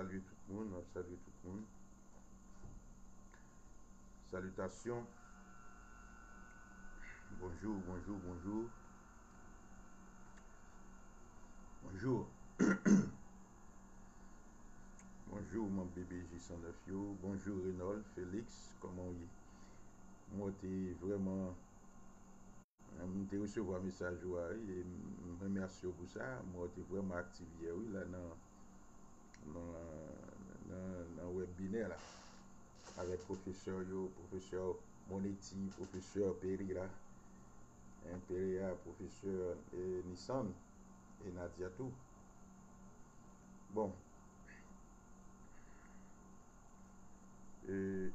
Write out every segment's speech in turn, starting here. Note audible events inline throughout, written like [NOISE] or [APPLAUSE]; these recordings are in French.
salye tout moun, ap salye tout moun. Salutasyon. Bonjour, bonjour, bonjour. Bonjour. [COUGHS] bonjour, mon bébé J109 yo. Bonjour, Renol, Félix, koman yi? Mwen te vreman, mwen te resevo a mesaj yo a yi, mwen remersyo pou sa. Mwen te vreman aktivye yo la nan, nan nan webinè la avèk profeseur yo, profeseur Monetti, profeseur Perira Perira, profeseur eh, Nissan e Nadiatou bon. E eh,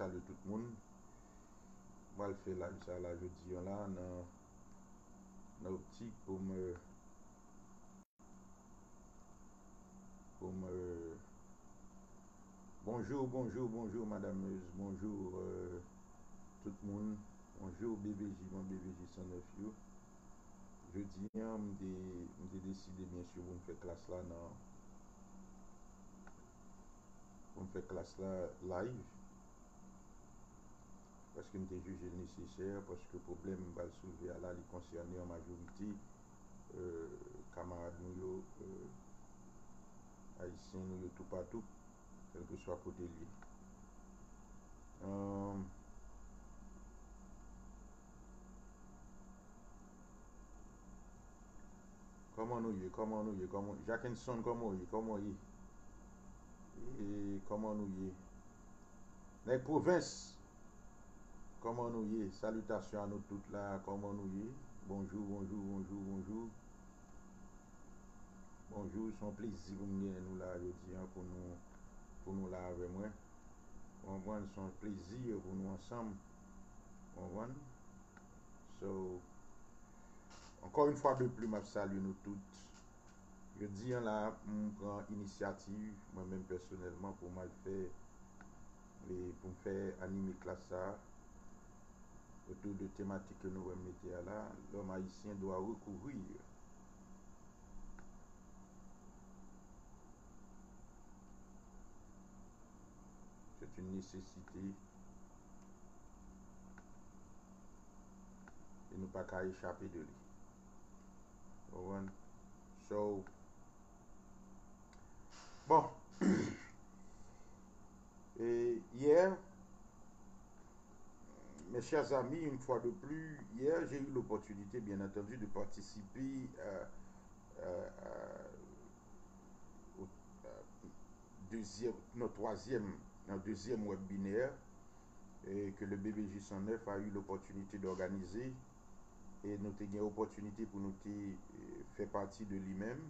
salu tout moun Mal fe la, sa la jodi yon la nan Nan optik pou mè Pou mè Bonjour, bonjour, bonjour madame madameuse Bonjour euh, tout moun Bonjour BBJ, mon BBJ 109 yo. Jodi yon mde, mde deside Biensyo pou mfe klas la nan Pou mfe klas la live. paske m te juje l neseser, paske problem m bal souleve ala li konserni an majoriti euh, kamarad nou yo euh, haisyen nou yo tou patou kelke swa kote li um, euh, koman nou ye, koman nou ye koman... Jackinson koman ou ye, koman ou ye e koman nou ye nèk provins Koman nou ye? Salutasyon an nou tout la. Koman nou ye? Bonjou, bonjou, bonjou, bonjou. Bonjou, son plezi pou mwen nou la jodi an pou nou, pou nou la ave mwen. Konvan, son plezi pou nou ansam. Konvan. So, ankon yon fwa de pli mwen salu nou tout. Jodi an la mwen pran inisiativ, mwen men personelman pou mwen fè, pou mwen fè anime klasa. autour de thématiques que nous remettons à là, l'homme haïtien doit recourir. C'est une nécessité. Et nous pas qu'à échapper de lui. Bon, so, bon, [COUGHS] et hier, mes chers amis, une fois de plus, hier j'ai eu l'opportunité, bien entendu, de participer au deuxième, notre troisième, notre deuxième webinaire et que le BBJ 109 a eu l'opportunité d'organiser et nous avons eu l'opportunité pour nous faire partie de lui-même.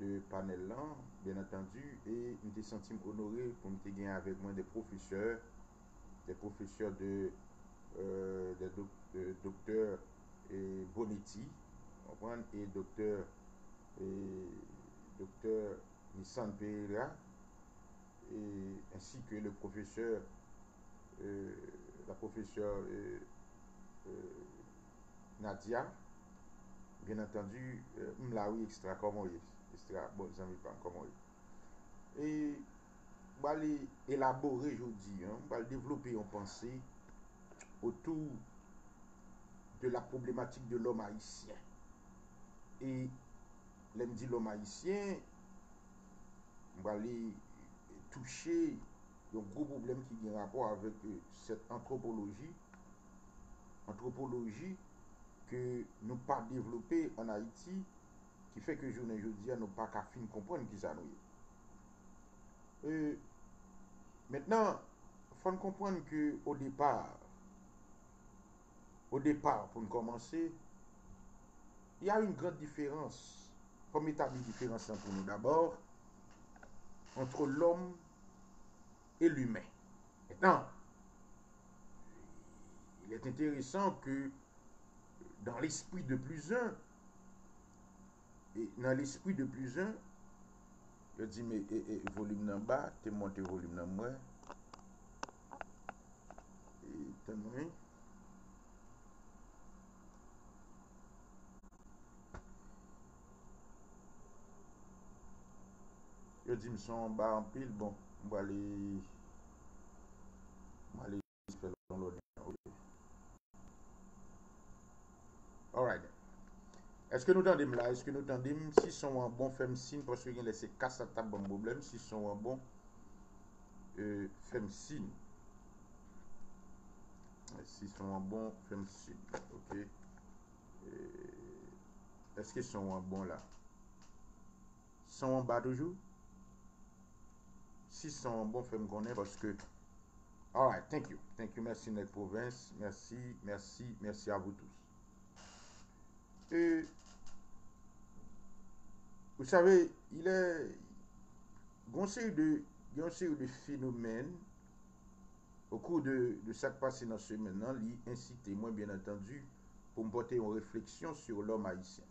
de panel lan, ben atendu, e mte sentim onore pou mte gen avèk mwen de euh, de doc, euh, doktor eh, Bonetti, et doktor eh, Nissan Pereira, et, ainsi que le professeur, euh, la professeure euh, euh, Nadia, bien entendu, euh, Mlaoui Extra Komoye, Extra Bon Zamipan Komoye. Et, bal élaborer aujourd'hui, hein, bal développer en pensée otou de la problematik de l'om haisyen e lem di l'om haisyen bali touche yon gro problem ki gen rapor avek set antropologi antropologi ke nou pa devlope an Haiti ki fè ke jounen joudi an nou pa ka fin kompwen ki zanouye. E, mètnen, fòn kompwen ki o depar, o depar pou n'komanse, y a yon gran diferans, fòm etabli diferans an pou nou d'abor, antre l'om e l'humè. Mètnen, il et intèresan ke dan l'esprit de plus un, nan l'esprit de plus un, Yo di me e, e, volume nan ba, te monte volume nan mwen. E Yo di mson ba an pil, bon, mwa li, mwa li dispe lon lodi. Alright. Eske nou tan dim la? Eske nou tan dim? Si son an bon, fem sin, pwoske gen lese kasa tab bon problem. Si son an bon, euh, fem sin. Si son an bon, fem sin. Ok. Euh, Eske son an bon la? Son an ba toujou? 6 son bon fèm konen paske Alright, thank you. Thank you, mersi net province. Mersi, mersi, mersi a vous tous. Et, vous savez, il est gonsè ou de phénomène au kou de sa k'passe nan se menan li incite, mwen bien entendu, pou m'pote yon refleksyon sur l'homme haïtien.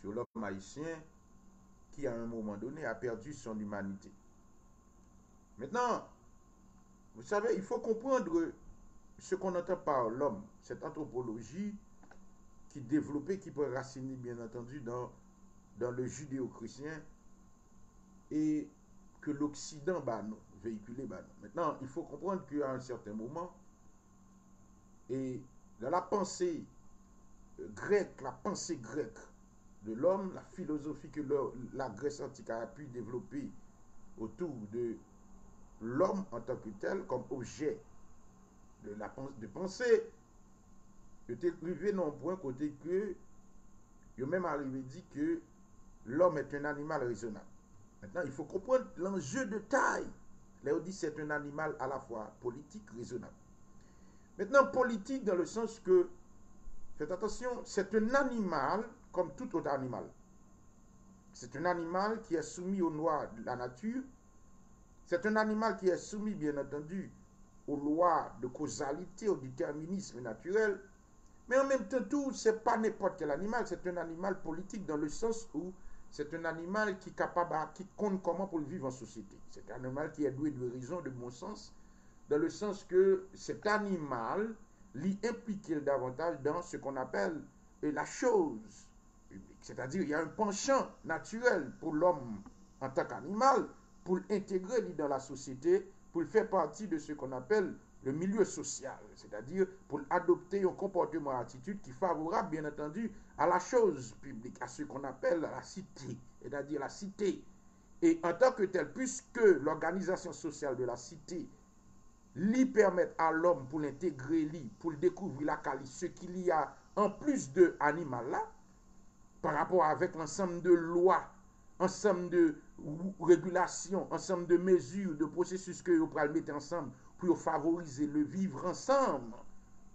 Sur l'homme haïtien ki a un moment donné a perdu son humanité. Maintenant, vous savez, il faut comprendre ce qu'on entend par l'homme, cette anthropologie qui développée, qui peut raciner bien entendu dans, dans le judéo-chrétien et que l'Occident va nous véhiculer. Maintenant, il faut comprendre qu'à un certain moment, et dans la pensée grecque, la pensée grecque de l'homme, la philosophie que la Grèce antique a pu développer autour de l'homme en tant que tel, comme objet de, la, pensée, je arrivé non point côté que, je même arrivé dit que l'homme est un animal raisonnable. Maintenant, il faut comprendre l'enjeu de taille. Là, on dit c'est un animal à la fois politique, raisonnable. Maintenant, politique dans le sens que, faites attention, c'est un animal comme tout autre animal. C'est un animal qui est soumis aux lois de la nature, c'est un animal qui est soumis, bien entendu, aux lois de causalité, au déterminisme naturel. Mais en même temps, tout, c'est pas n'importe quel animal, c'est un animal politique dans le sens où c'est un animal qui est capable, qui compte comment pour vivre en société. C'est un animal qui est doué de raison, de bon sens, dans le sens que cet animal l'y implique davantage dans ce qu'on appelle la chose C'est-à-dire, il y a un penchant naturel pour l'homme en tant qu'animal, pou l'intégrer dans la société, pou l'fait partie de ce qu'on appelle le milieu social, c'est-à-dire pou l'adopter un comportement attitude qui favorable, bien entendu, à la chose publique, à ce qu'on appelle la cité, c'est-à-dire la cité. Et en tant que tel, puisque l'organisation sociale de la cité l'y permette à l'homme pou l'intégrer, pou l'découvrir la qualité, ce qu'il y a en plus de animal là, par rapport avec l'ensemble de lois, ensemble de regulasyon, ansem de mezur, de prosesus ke yo pral mette ansam pou yo favorize le vivre ansam,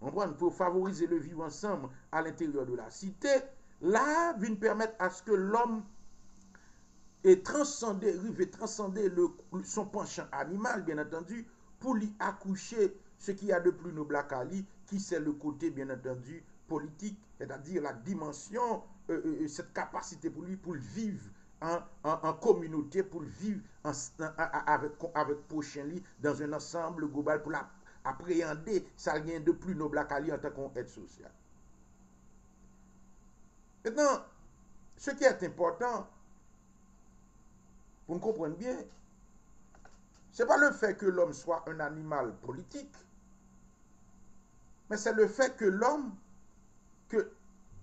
pou yo favorize le vivre ansam a l'interior de la site, la vin permette aske l'om e transcende, rive transcende son penchant animal, bien attendu, pou li akouche se ki a de plou nou blakali, ki se le kote, bien attendu, politik, et a dire la dimensyon, set kapasite pou li pou l'vive an kominote pou viv avèk pochen li dans un ensemble global pou la apreyande sa gen de plu nobla kali an tan kon et sosyal. Mètenan, se ki et important, pou m komprenne bien, se pa le fè ke l'om swa un animal politik, men se le fè ke l'om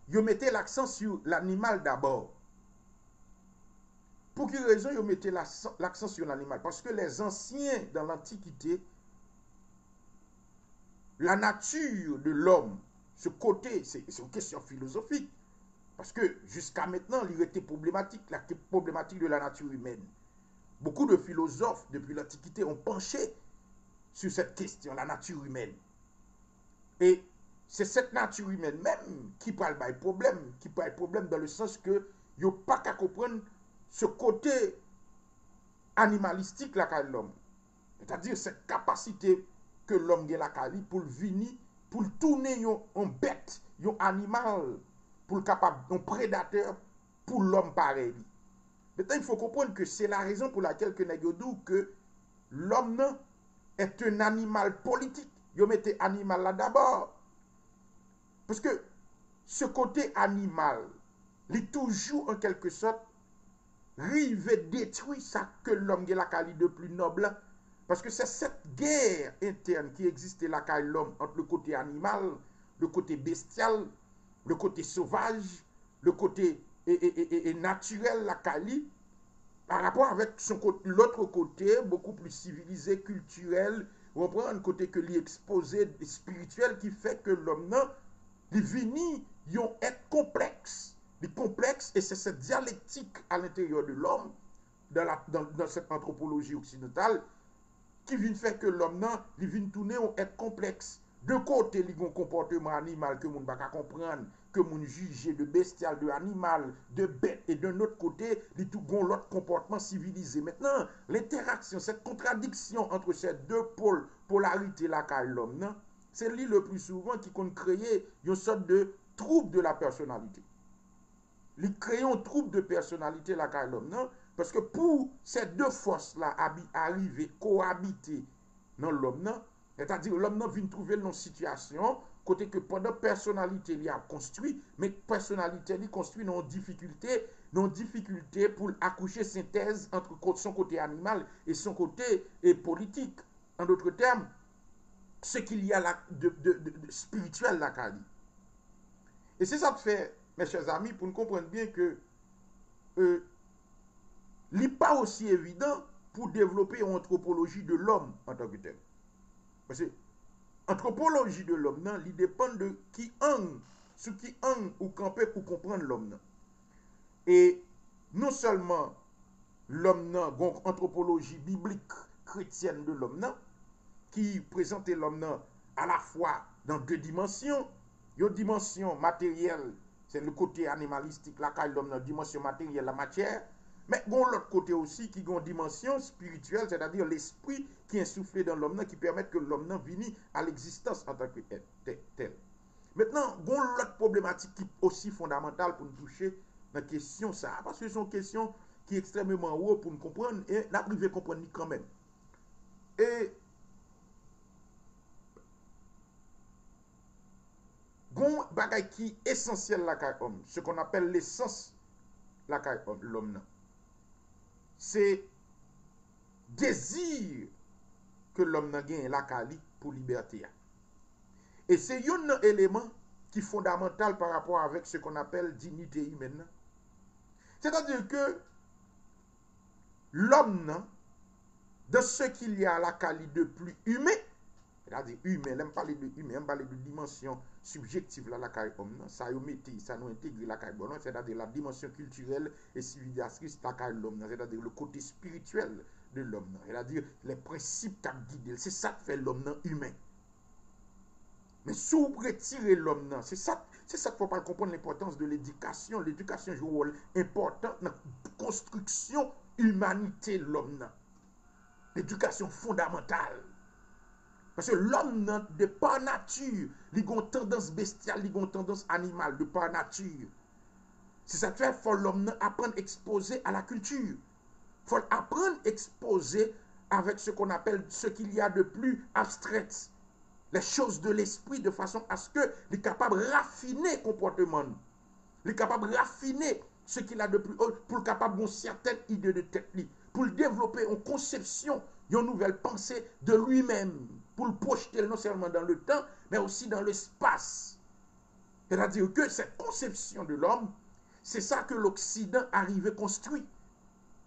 yo mette l'aksan sou l'animal d'abord. Pour quelle raison ils mettaient l'accent sur l'animal Parce que les anciens, dans l'Antiquité, la nature de l'homme, ce côté, c'est une question philosophique. Parce que jusqu'à maintenant, il était problématique, la problématique de la nature humaine. Beaucoup de philosophes depuis l'Antiquité ont penché sur cette question, la nature humaine. Et c'est cette nature humaine même qui parle de problème, qui parle de problème dans le sens que il n'y a pas qu'à comprendre se kote animalistik la ka l'om. Et dir se kapasite ke l'om gen la ka li pou l'vini, pou l'toune yon bet, yon animal, pou l'kapab, yon predateur, pou l'om pare li. Betan, il faut comprendre que c'est la raison pour laquelle que Nagyodou que l'homme est un animal politique. Yo mettez animal là d'abord. Parce que ce côté animal, il est toujours en quelque sorte rive detwi sa ke l'om gen lakay li de pli noble, paske se set ger interne ki egziste lakay l'om ant le kote animal, le kote bestial, le kote sauvaj, le kote e naturel lakay li, par rapport avèk l'otre kote, beaucoup plus civilisé, kulturel, repren an kote ke li expose spirituel ki fè ke l'om nan li vini yon et kompleks. des complexes, et c'est cette dialectique à l'intérieur de l'homme, dans, dans, dans, cette anthropologie occidentale, qui vient faire que l'homme, non, il vient tourner en être complexe. De côté, il y a un comportement animal que mon ne pas comprendre, que mon juger de bestial, de animal, de bête, et d'un autre côté, il y a l'autre comportement civilisé. Maintenant, l'interaction, cette contradiction entre ces deux pôles, polarité là qu'a l'homme, c'est lui le plus souvent qui compte créer une sorte de trouble de la personnalité. Li kreye yon troub de personalite la ka l'om nan, paske pou set de fos la arrive, kohabite nan l'om nan, C'est-à-dire, l'homme n'a vient trouver dans situation, côté que pendant personnalité, il a construit, mais personnalité, il construit dans difficulté, dans difficulté pour accoucher synthèse entre son côté animal et son côté politique. En d'autres termes, ce qu'il y a de, spirituel là, Et c'est ça que fait, mes chers amis, pou nou komprende bien ke euh, li pa osi evidant pou devlope yon antropologi de l'om an tanke tel. Pase, antropologi de l'om nan li depan de ki an, sou ki an ou kampe pou komprende l'om nan. E non salman l'om nan, gonk antropologi biblik kretyen de l'om nan, ki prezante l'om nan a la fwa nan de dimensyon, yon dimensyon materyel le côté animalistique, la l'homme, dimension matérielle, la matière. Mais bon l'autre côté aussi qui a une dimension spirituelle, c'est-à-dire l'esprit qui est soufflé dans l'homme, qui permet que l'homme vienne à l'existence en tant que tel. Maintenant, bon l'autre problématique qui est aussi fondamentale pour nous toucher la question ça, parce que c'est une question qui est extrêmement haut pour nous comprendre, et la privée comprendre quand même. Et Gon bagay ki esensyel lakay om, se kon apel l'esens lakay om, l'om nan. Se dezir ke l'om nan gen lakay li pou liberté ya. E se yon nan eleman ki fondamental par rapport avek se kon apel dignité humen nan. Se ta dir ke l'om nan, de se ki li a lakay li de pli humen, E da di, humen, lem pale de humen, lem pale de dimensyon subjektiv la lakay om nan, sa yo meti, sa nou integre lakay bon nan, se da di la dimensyon kulturel e sivilyastris lakay lom nan, se da di le kote spirituel de lom nan, se da di le prinsip kap gidel, se sa te fe lom nan humen. Men sou pretire lom nan, se sa, se sa te fò pal kompon l'importans de l'edikasyon, l'edikasyon jou wòl important nan konstruksyon humanite lom nan. L'edikasyon fondamental. Parce que l'homme, de par nature, il a une tendance bestiale, il a une tendance animale, de par nature. C'est ça que fait, faut l'homme apprendre à exposer à la culture. Il faut apprendre à exposer avec ce qu'on appelle ce qu'il y a de plus abstrait. Les choses de l'esprit de façon à ce qu'il est capable de raffiner le comportement. Il est capable de raffiner ce qu'il a de plus haut pour capable d'avoir une certaine idée de tête. Pour développer une conception, une nouvelle pensée de lui-même pour le projeter non seulement dans le temps, mais aussi dans l'espace. C'est-à-dire que cette conception de l'homme, c'est ça que l'Occident arrive à construire.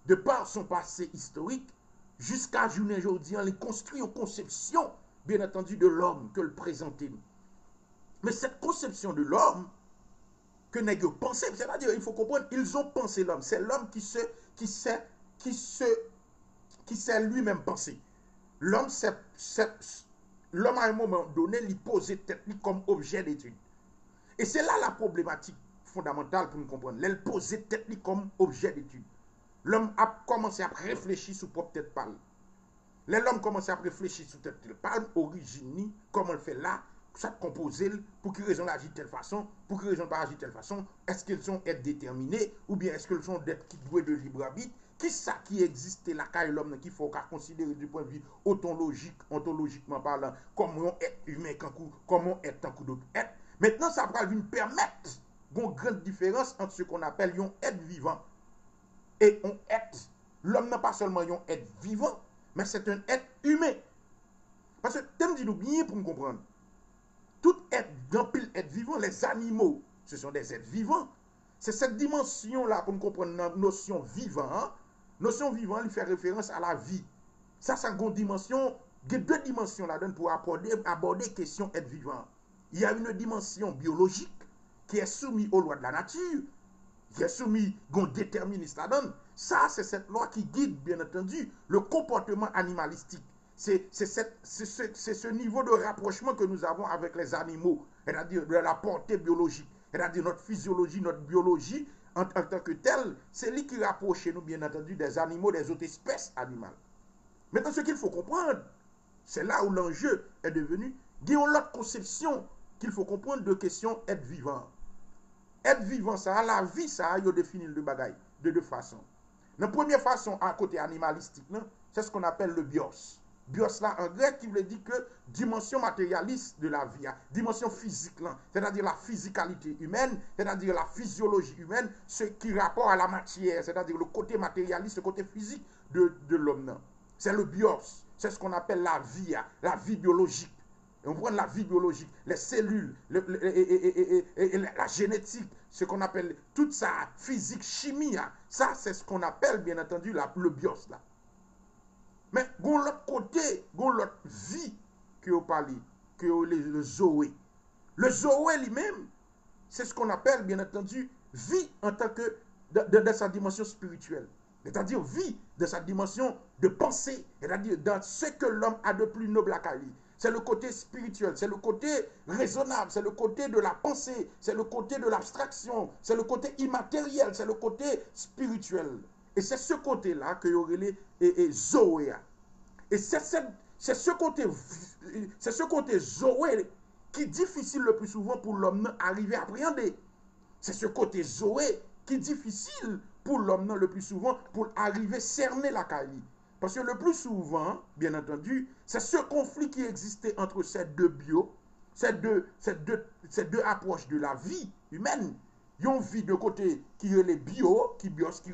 De par son passé historique, jusqu'à journée aujourd'hui, on les construit en conception, bien entendu, de l'homme que le présenter. Mais cette conception de l'homme, que n'est pensé, c'est-à-dire, il faut comprendre, ils ont pensé l'homme. C'est l'homme qui se, qui sait, qui se, qui sait lui-même penser. L'homme, à un moment donné, il pose tête comme objet d'étude. Et c'est là la problématique fondamentale pour nous comprendre. Il pose tête comme objet d'étude. L'homme a commencé à réfléchir sur propre tête parle. L'homme commence à réfléchir sur tête parle, origine, comment il fait là, ça composé pour que raison agit de telle façon, pour que raison pas agit de telle façon, est-ce qu'ils sont être déterminés ou bien est-ce qu'ils sont d'être qui de libre arbitre? ki sa ki egziste la ka e lom nan ki fò ka konsidere di pon vi otologik, ontologikman parlant, komon et humen kankou, komon et tankou dot et. Mètnen sa pral vin permèt gon grand diferans ant se kon apel yon et vivant e yon et. Lom nan pa selman yon et vivant, men set un et humen. Pase tem di nou bie pou m kompran. Tout et, dan pil et vivant, les animaux, se son des et vivant. Se set dimensyon la pou m kompran nan nosyon vivant, Notion vivant, il fait référence à la vie. Ça, c'est une dimension, il y a deux dimensions là-dedans pour aborder, aborder question être vivant. Il y a une dimension biologique qui est soumise aux lois de la nature, qui est soumise à déterministe là-dedans. Ça, c'est cette loi qui guide, bien entendu, le comportement animalistique c'est ce niveau de rapprochement que nous avons avec les animaux, c'est-à-dire de la portée biologique, c'est-à-dire notre physiologie, notre biologie en, en tant que tel, c'est lui qui rapproche nous, bien entendu, des animaux, des autres espèces animales. Maintenant, ce qu'il faut comprendre, c'est là où l'enjeu est devenu, il y a l'autre conception qu'il faut comprendre de question être vivant. Être vivant, ça, a la vie, ça, a il définit le bagaille de deux façons. La première façon, à côté animalistique, non, c'est ce qu'on appelle le bios. Bios là en grec qui veut dire que dimension matérialiste de la vie, hein. dimension physique c'est-à-dire la physicalité humaine, c'est-à-dire la physiologie humaine, ce qui rapport à la matière, c'est-à-dire le côté matérialiste, le côté physique de, l'homme. C'est le bios, c'est ce qu'on appelle la vie, hein. la vie biologique. on prend la vie biologique, les cellules, la génétique, ce qu'on appelle toute ça, physique, chimie, hein. ça c'est ce qu'on appelle bien entendu le bios là. Men, goun lot kote, goun lot vi ki yo pali, ki yo le zowe. Le zowe li men, se skon apel, bien attendu, vi en tanke de sa dimensyon spirituel. C'est-à-dire vi de sa dimensyon de panse, c'est-à-dire dans se ke l'homme a de plus noble akali. C'est le kote spirituel, c'est le kote rezonable, c'est le kote de la panse, c'est le kote de l'abstraction, c'est le kote immateriel, c'est le kote spirituel. Et c'est ce côté-là que Yorele et, Zoé Et c'est ce côté, c'est ce Zoé qui est difficile le plus souvent pour l'homme d'arriver à appréhender. C'est ce côté Zoé qui est difficile pour l'homme le plus souvent pour arriver à cerner la Kali. Parce que le plus souvent, bien entendu, c'est ce conflit qui existait entre ces deux bio, ces deux, ces deux, ces deux approches de la vie humaine yon vie de côté qui est les bio, qui bios, qui,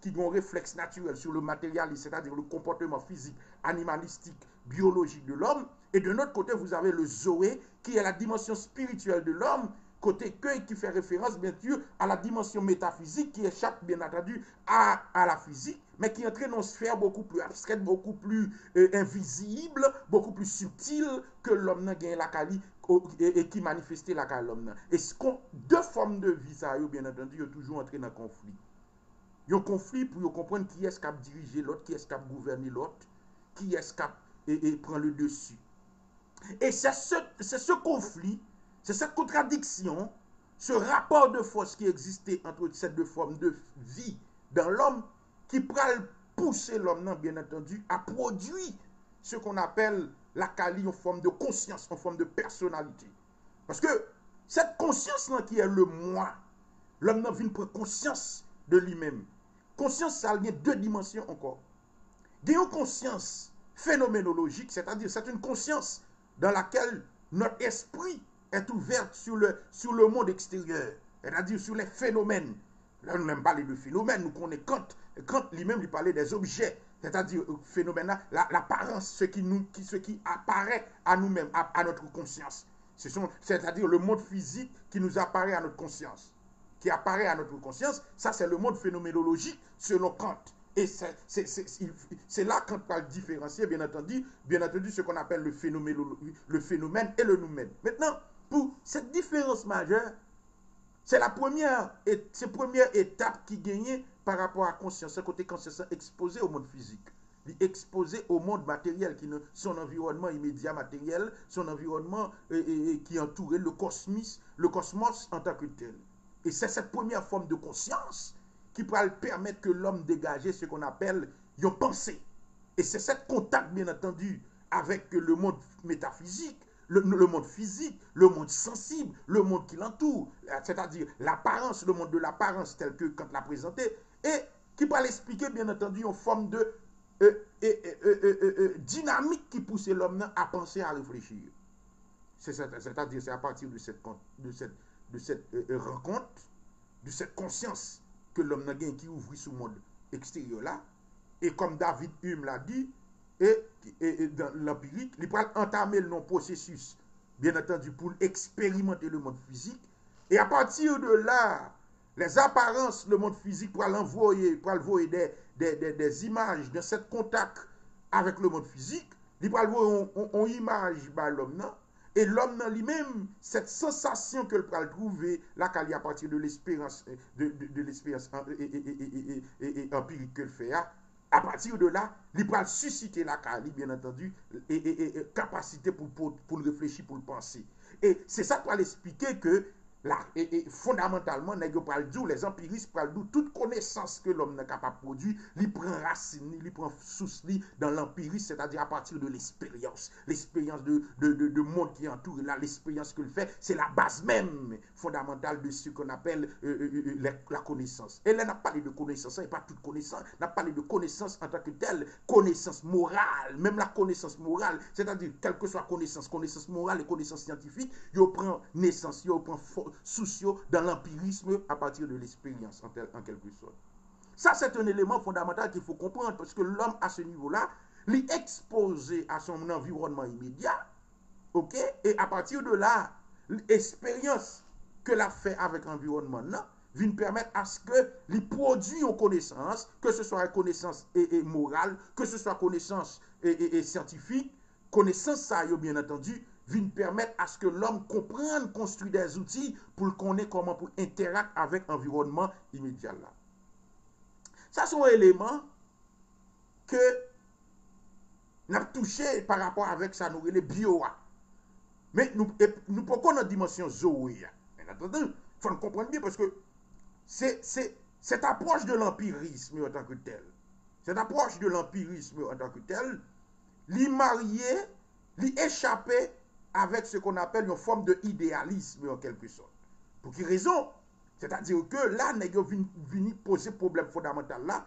qui ont un réflexe naturel sur le matériel, c'est-à-dire le comportement physique, animalistique, biologique de l'homme. Et de notre côté, vous avez le Zoé, qui est la dimension spirituelle de l'homme, côté que qui fait référence, bien sûr, à la dimension métaphysique qui échappe, bien entendu, à, à la physique, mais qui entre dans une sphère beaucoup plus abstraite, beaucoup plus euh, invisible, beaucoup plus subtile que l'homme n'a gagné la qualité et, qui manifestait la calomnie. Et ce deux formes de vie, ça, bien entendu, ont toujours entré dans le conflit. Il y a un conflit pour comprendre qui est-ce qui a dirigé l'autre, qui est-ce qui a gouverné l'autre, qui est-ce qui et, prend le dessus. Et c'est ce, ce conflit, c'est cette contradiction, ce rapport de force qui existait entre ces deux formes de vie dans l'homme, qui pourra pousser l'homme, bien entendu, à produire ce qu'on appelle la qualité en forme de conscience, en forme de personnalité. Parce que cette conscience-là qui est le moi, l'homme n'a vient prendre conscience de lui-même. Conscience, ça a deux dimensions encore. Une conscience phénoménologique, c'est-à-dire c'est une conscience dans laquelle notre esprit est ouvert sur le, sur le monde extérieur, c'est-à-dire sur les phénomènes. Là, nous n'aimons pas les deux phénomènes, nous connaissons Kant. Kant lui-même, il parlait des objets c'est-à-dire euh, phénomène l'apparence, ce qui, nous, ce qui apparaît à nous-mêmes, à, notre conscience. C'est-à-dire le monde physique qui nous apparaît à notre conscience, qui apparaît à notre conscience, ça c'est le monde phénoménologique selon Kant. Et c'est là qu'on va différencier, bien entendu, bien entendu, ce qu'on appelle le phénomène, le phénomène et le nous-mêmes. Maintenant, pour cette différence majeure, c'est la première, première étape qui gagnait par rapport à conscience, ce côté conscience exposé au monde physique, exposé au monde matériel, qui son environnement immédiat matériel, son environnement qui entourait le cosmos, le cosmos en tant que tel. Et c'est cette première forme de conscience qui pourra permettre que l'homme dégager ce qu'on appelle une pensée. Et c'est cette contact, bien entendu, avec le monde métaphysique, le, monde physique, le monde sensible, le monde qui l'entoure, c'est-à-dire l'apparence, le monde de l'apparence tel que quand l'a présenté, et qui peut l'expliquer, bien entendu, une forme de euh euh, euh, euh, euh, dynamique qui pousse l'homme à penser, à réfléchir. C'est-à-dire, c'est à partir de cette, de cette, de cette rencontre, de cette conscience que l'homme n'a gain qui ouvre sous monde extérieur là. Et comme David Hume l'a dit, et, et, et dans l'empirique, il peut entamer le non-processus, bien entendu, pour expérimenter le monde physique. Et à partir de là, les apparences, le monde physique, pour l'envoyer, pour envoyer des, images de cet contact avec le monde physique, il peut envoyer une image par l'homme, et l'homme lui-même, cette sensation que peut trouver, là, qu'elle à partir de l'expérience de, de, l'expérience empirique que le fait, hein, à partir de là, il va susciter la qualité, bien entendu, et, capacité pour, pour, le réfléchir, pour le penser. Et c'est ça pour l'expliquer que Et, fondamentalement, les empiristes parlent de toute connaissance que l'homme n'est capable de produire, il prend racine, il prend souci dans l'empirisme, c'est-à-dire à partir de l'expérience. L'expérience de, de, monde qui entoure, là, l'expérience que le fait, c'est la base même fondamentale de ce qu'on appelle euh, euh, euh, la, connaissance. Et là, n'a pas parlé de connaissance, et pas toute connaissance, n'a parlé de connaissance en tant que telle, connaissance morale, même la connaissance morale, c'est-à-dire, quelle que soit connaissance, connaissance morale et connaissance scientifique, il prend naissance, il prend sociaux dans l'empirisme à partir de l'expérience, en, quelque sorte. Ça, c'est un élément fondamental qu'il faut comprendre, parce que l'homme, à ce niveau-là, est exposé à son environnement immédiat, ok? Et à partir de là, l'expérience que l'a fait avec l'environnement, vient permettre à ce que les produits aux connaissances, que ce soit connaissance et, morale, que ce soit connaissance et, scientifique, connaissance ça, bien entendu, vient permettre à ce que l'homme comprenne, construise des outils pour connaître comment pour interagir avec l'environnement immédiat là. Ça sont éléments que nous avons touché par rapport avec ça, nous les bio. Mais nous, nous dans la dimension zoé. Il faut comprendre bien parce que c'est cette approche de l'empirisme en tant que tel. Cette approche de l'empirisme en tant que tel, l'y marier, l'y échapper avec ce qu'on appelle une forme de idéalisme en quelque sorte. Pour quelle raison? C'est-à-dire que là, nous venu poser problème fondamental là,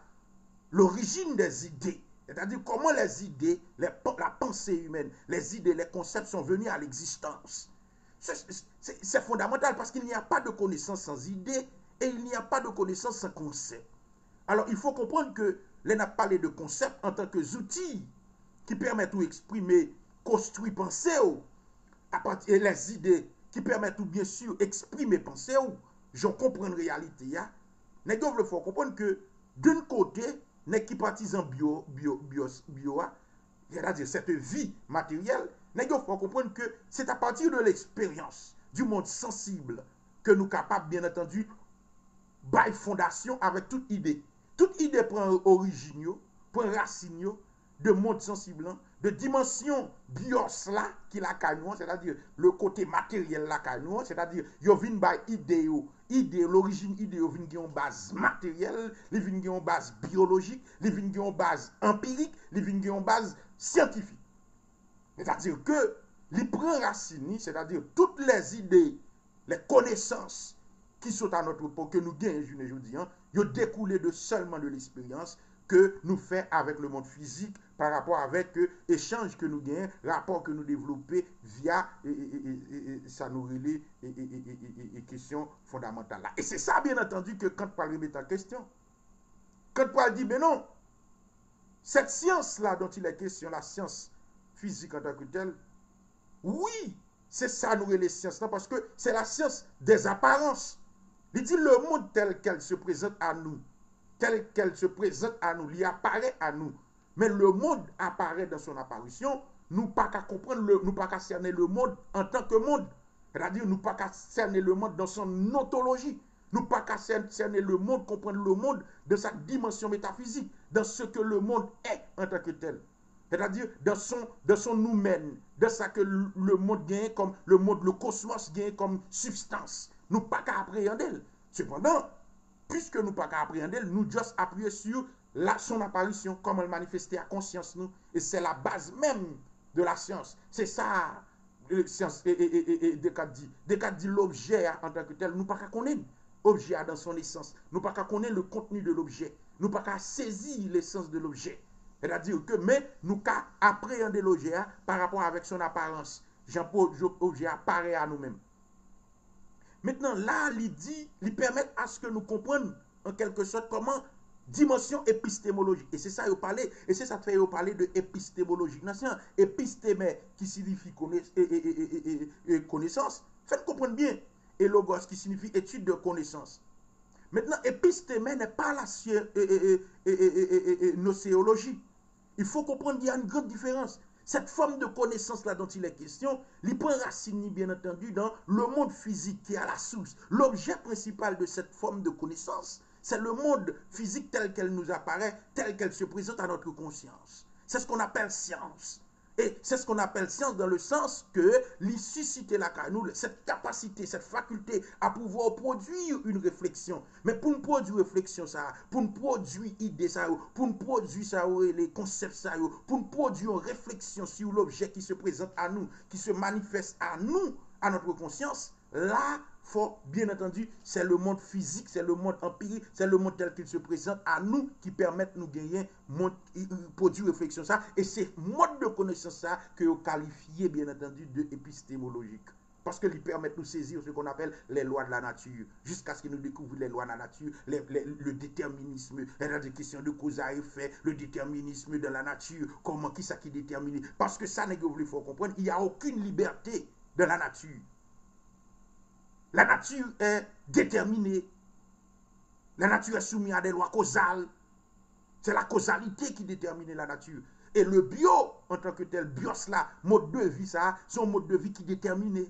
l'origine des idées. C'est-à-dire comment les idées, la pensée humaine, les idées, les concepts sont venus à l'existence. C'est fondamental parce qu'il n'y a pas de connaissance sans idée et il n'y a pas de connaissance sans concept. Alors il faut comprendre que l'on a parlé de concepts en tant que outils qui permettent d'exprimer, construire, penser à partir les idées qui permettent tout bien sûr exprimer pensée ou j'en comprends la réalité ya. Il faut comprendre que d'un côté n'est qui partisan bio bio bio bio c'est-à-dire cette vie matérielle il faut comprendre que c'est à partir de l'expérience du monde sensible que nous capables bien entendu bail fondation avec toute idée. Toute idée prend origine prend racine de monde sensible de dimension bios là qui la canon c'est-à-dire le côté matériel la canon c'est-à-dire yo vin by idéo idée l'origine idéo vin une base matérielle li vin une base biologique li vin une base empirique li vin une base scientifique. C'est-à-dire que li prend racine c'est-à-dire toutes les idées les connaissances qui sont à notre époque que nous gagnons je ne dis yo découlé de seulement de l'expérience que nous fait avec le monde physique par rapport avec l'échange que nous gagnons, rapport que nous développons via ça nous relie et questions fondamentales. Et c'est ça, bien entendu, que quand Paul remet en question, quand Paul dit, mais non, cette science-là dont il est question, la science physique en tant que telle, oui, c'est ça nous les sciences, parce que c'est la science des apparences. Il dit le monde tel qu'elle se présente à nous telle qu'elle se présente à nous, il apparaît à nous. Mais le monde apparaît dans son apparition, nous pas qu'à comprendre, le, nous pas qu'à cerner le monde en tant que monde. C'est-à-dire, nous pas qu'à cerner le monde dans son ontologie. Nous pas qu'à cerner le monde, comprendre le monde de sa dimension métaphysique, dans ce que le monde est en tant que tel. C'est-à-dire, dans son, dans son nous-mêmes, de ça que le monde gagne comme, le monde, le cosmos comme substance. Nous pas qu'à appréhender. Cependant, puisque nous pas appréhender, nous juste appuyer sur son apparition, comment elle manifestait à conscience nous. Et c'est la base même de la science. C'est ça, Descartes dit, Descartes dit l'objet en tant que tel, nous pas qu'à connaître objet dans son essence. Nous pas connaître le contenu de l'objet. Nous pas saisir l'essence de l'objet. C'est-à-dire que, mais nous qu'à appréhender l'objet par rapport avec son apparence. Jean-Paul, objet apparaît à nous-mêmes. Maintenant, là, il dit, il permet à ce que nous comprenions en quelque sorte comment dimension épistémologique. Et c'est ça il parler, et c'est ça fait parler de épistémologie. Épistémé qui signifie connaissance. Faites comprendre bien. Et logos qui signifie étude de connaissance. Maintenant, épistémé n'est pas la nocéologie. Il faut comprendre qu'il y a une grande différence. Cette forme de connaissance là dont il est question, il prend racine bien entendu dans le monde physique qui est à la source. L'objet principal de cette forme de connaissance, c'est le monde physique tel qu'elle nous apparaît, tel qu'elle se présente à notre conscience. C'est ce qu'on appelle science. Et c'est ce qu'on appelle science dans le sens que susciter la nous, cette capacité, cette faculté à pouvoir produire une réflexion. Mais pour nous produire réflexion, ça, pour nous produire idée, ça, pour nous produire ça, les concepts, ça, pour nous produire une réflexion sur l'objet qui se présente à nous, qui se manifeste à nous, à notre conscience, là, bien entendu, c'est le monde physique, c'est le monde empirique, c'est le monde tel qu'il se présente à nous qui permettent nous gagner, produire réflexion ça. Et c'est mode de connaissance ça que vous qualifiez, bien entendu, de épistémologique. Parce que lui permettent de nous saisir ce qu'on appelle les lois de la nature. Jusqu'à ce que nous découvrions les lois de la nature, le déterminisme, des questions de cause à effet, le déterminisme de la nature, comment, qui ça qui détermine? Parce que ça, il faut comprendre, il n'y a aucune liberté de la nature. La nature est déterminée. La nature est soumise à des lois causales. C'est la causalité qui détermine la nature. Et le bio, en tant que tel, bios là, mode de vie, ça, son mode de vie qui déterminé.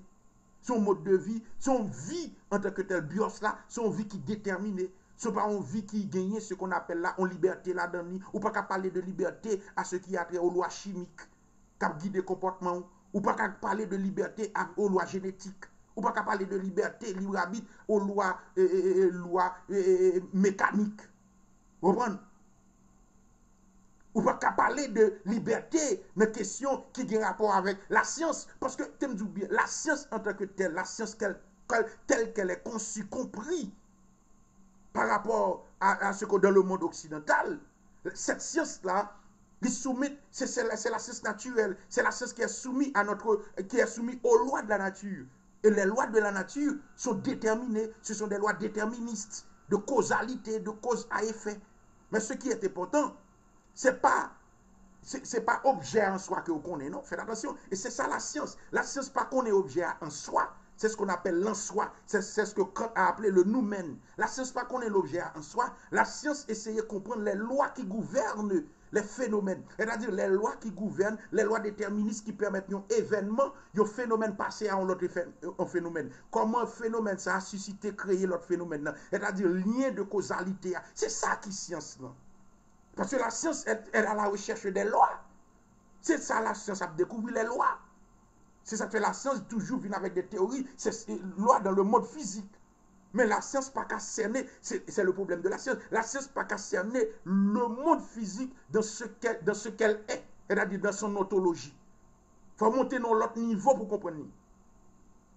Son mode de vie, son vie en tant que tel, bios là, son vie qui déterminé. Ce n'est pas une vie qui gagne ce qu'on appelle là, en liberté là-dedans, ou pas qu'à parler de liberté à ce qui a trait aux lois chimiques, qui guident les comportements, ou pas qu'à parler de liberté aux lois génétiques. Ou pas qu'à parler de liberté, libre arbitre aux lois, lois mécaniques. Vous comprenez? Ou pas qu'à parler de liberté, une question qui a rapport avec la science. Parce que, bien, la science en tant que telle, la science telle qu'elle est conçue, compris par rapport à, ce que dans le monde occidental, cette science-là, c'est la, la science naturelle, c'est la science qui est soumise à notre, qui est soumise aux lois de la nature. Et les lois de la nature sont déterminées. Ce sont des lois déterministes, de causalité, de cause à effet. Mais ce qui est important, ce n'est pas, c'est pas objet en soi que vous connaissez, non. Faites attention. Et c'est ça la science. La science, pas qu'on est objet en soi. C'est ce qu'on appelle l'en soi. C'est ce que Kant a appelé le noumen. La science, pas qu'on est l'objet en soi. La science, essaye de comprendre les lois qui gouvernent les phénomènes, c'est-à-dire les lois qui gouvernent, les lois déterministes qui permettent un événement, un phénomène passer à un autre phénomène. Comment un phénomène ça a suscité, créé l'autre phénomène, c'est-à-dire lien de causalité. C'est ça qui est science. Parce que la science est, à la recherche des lois. C'est ça la science, a découvert les lois. C'est ça que la science toujours vient avec des théories, c'est lois dans le monde physique. Mais la science pas qu'à cerner, c'est le problème de la science, la science pas qu'à cerner le monde physique dans ce qu'elle est, c'est-à-dire dans son ontologie. Il faut monter dans l'autre niveau pour comprendre.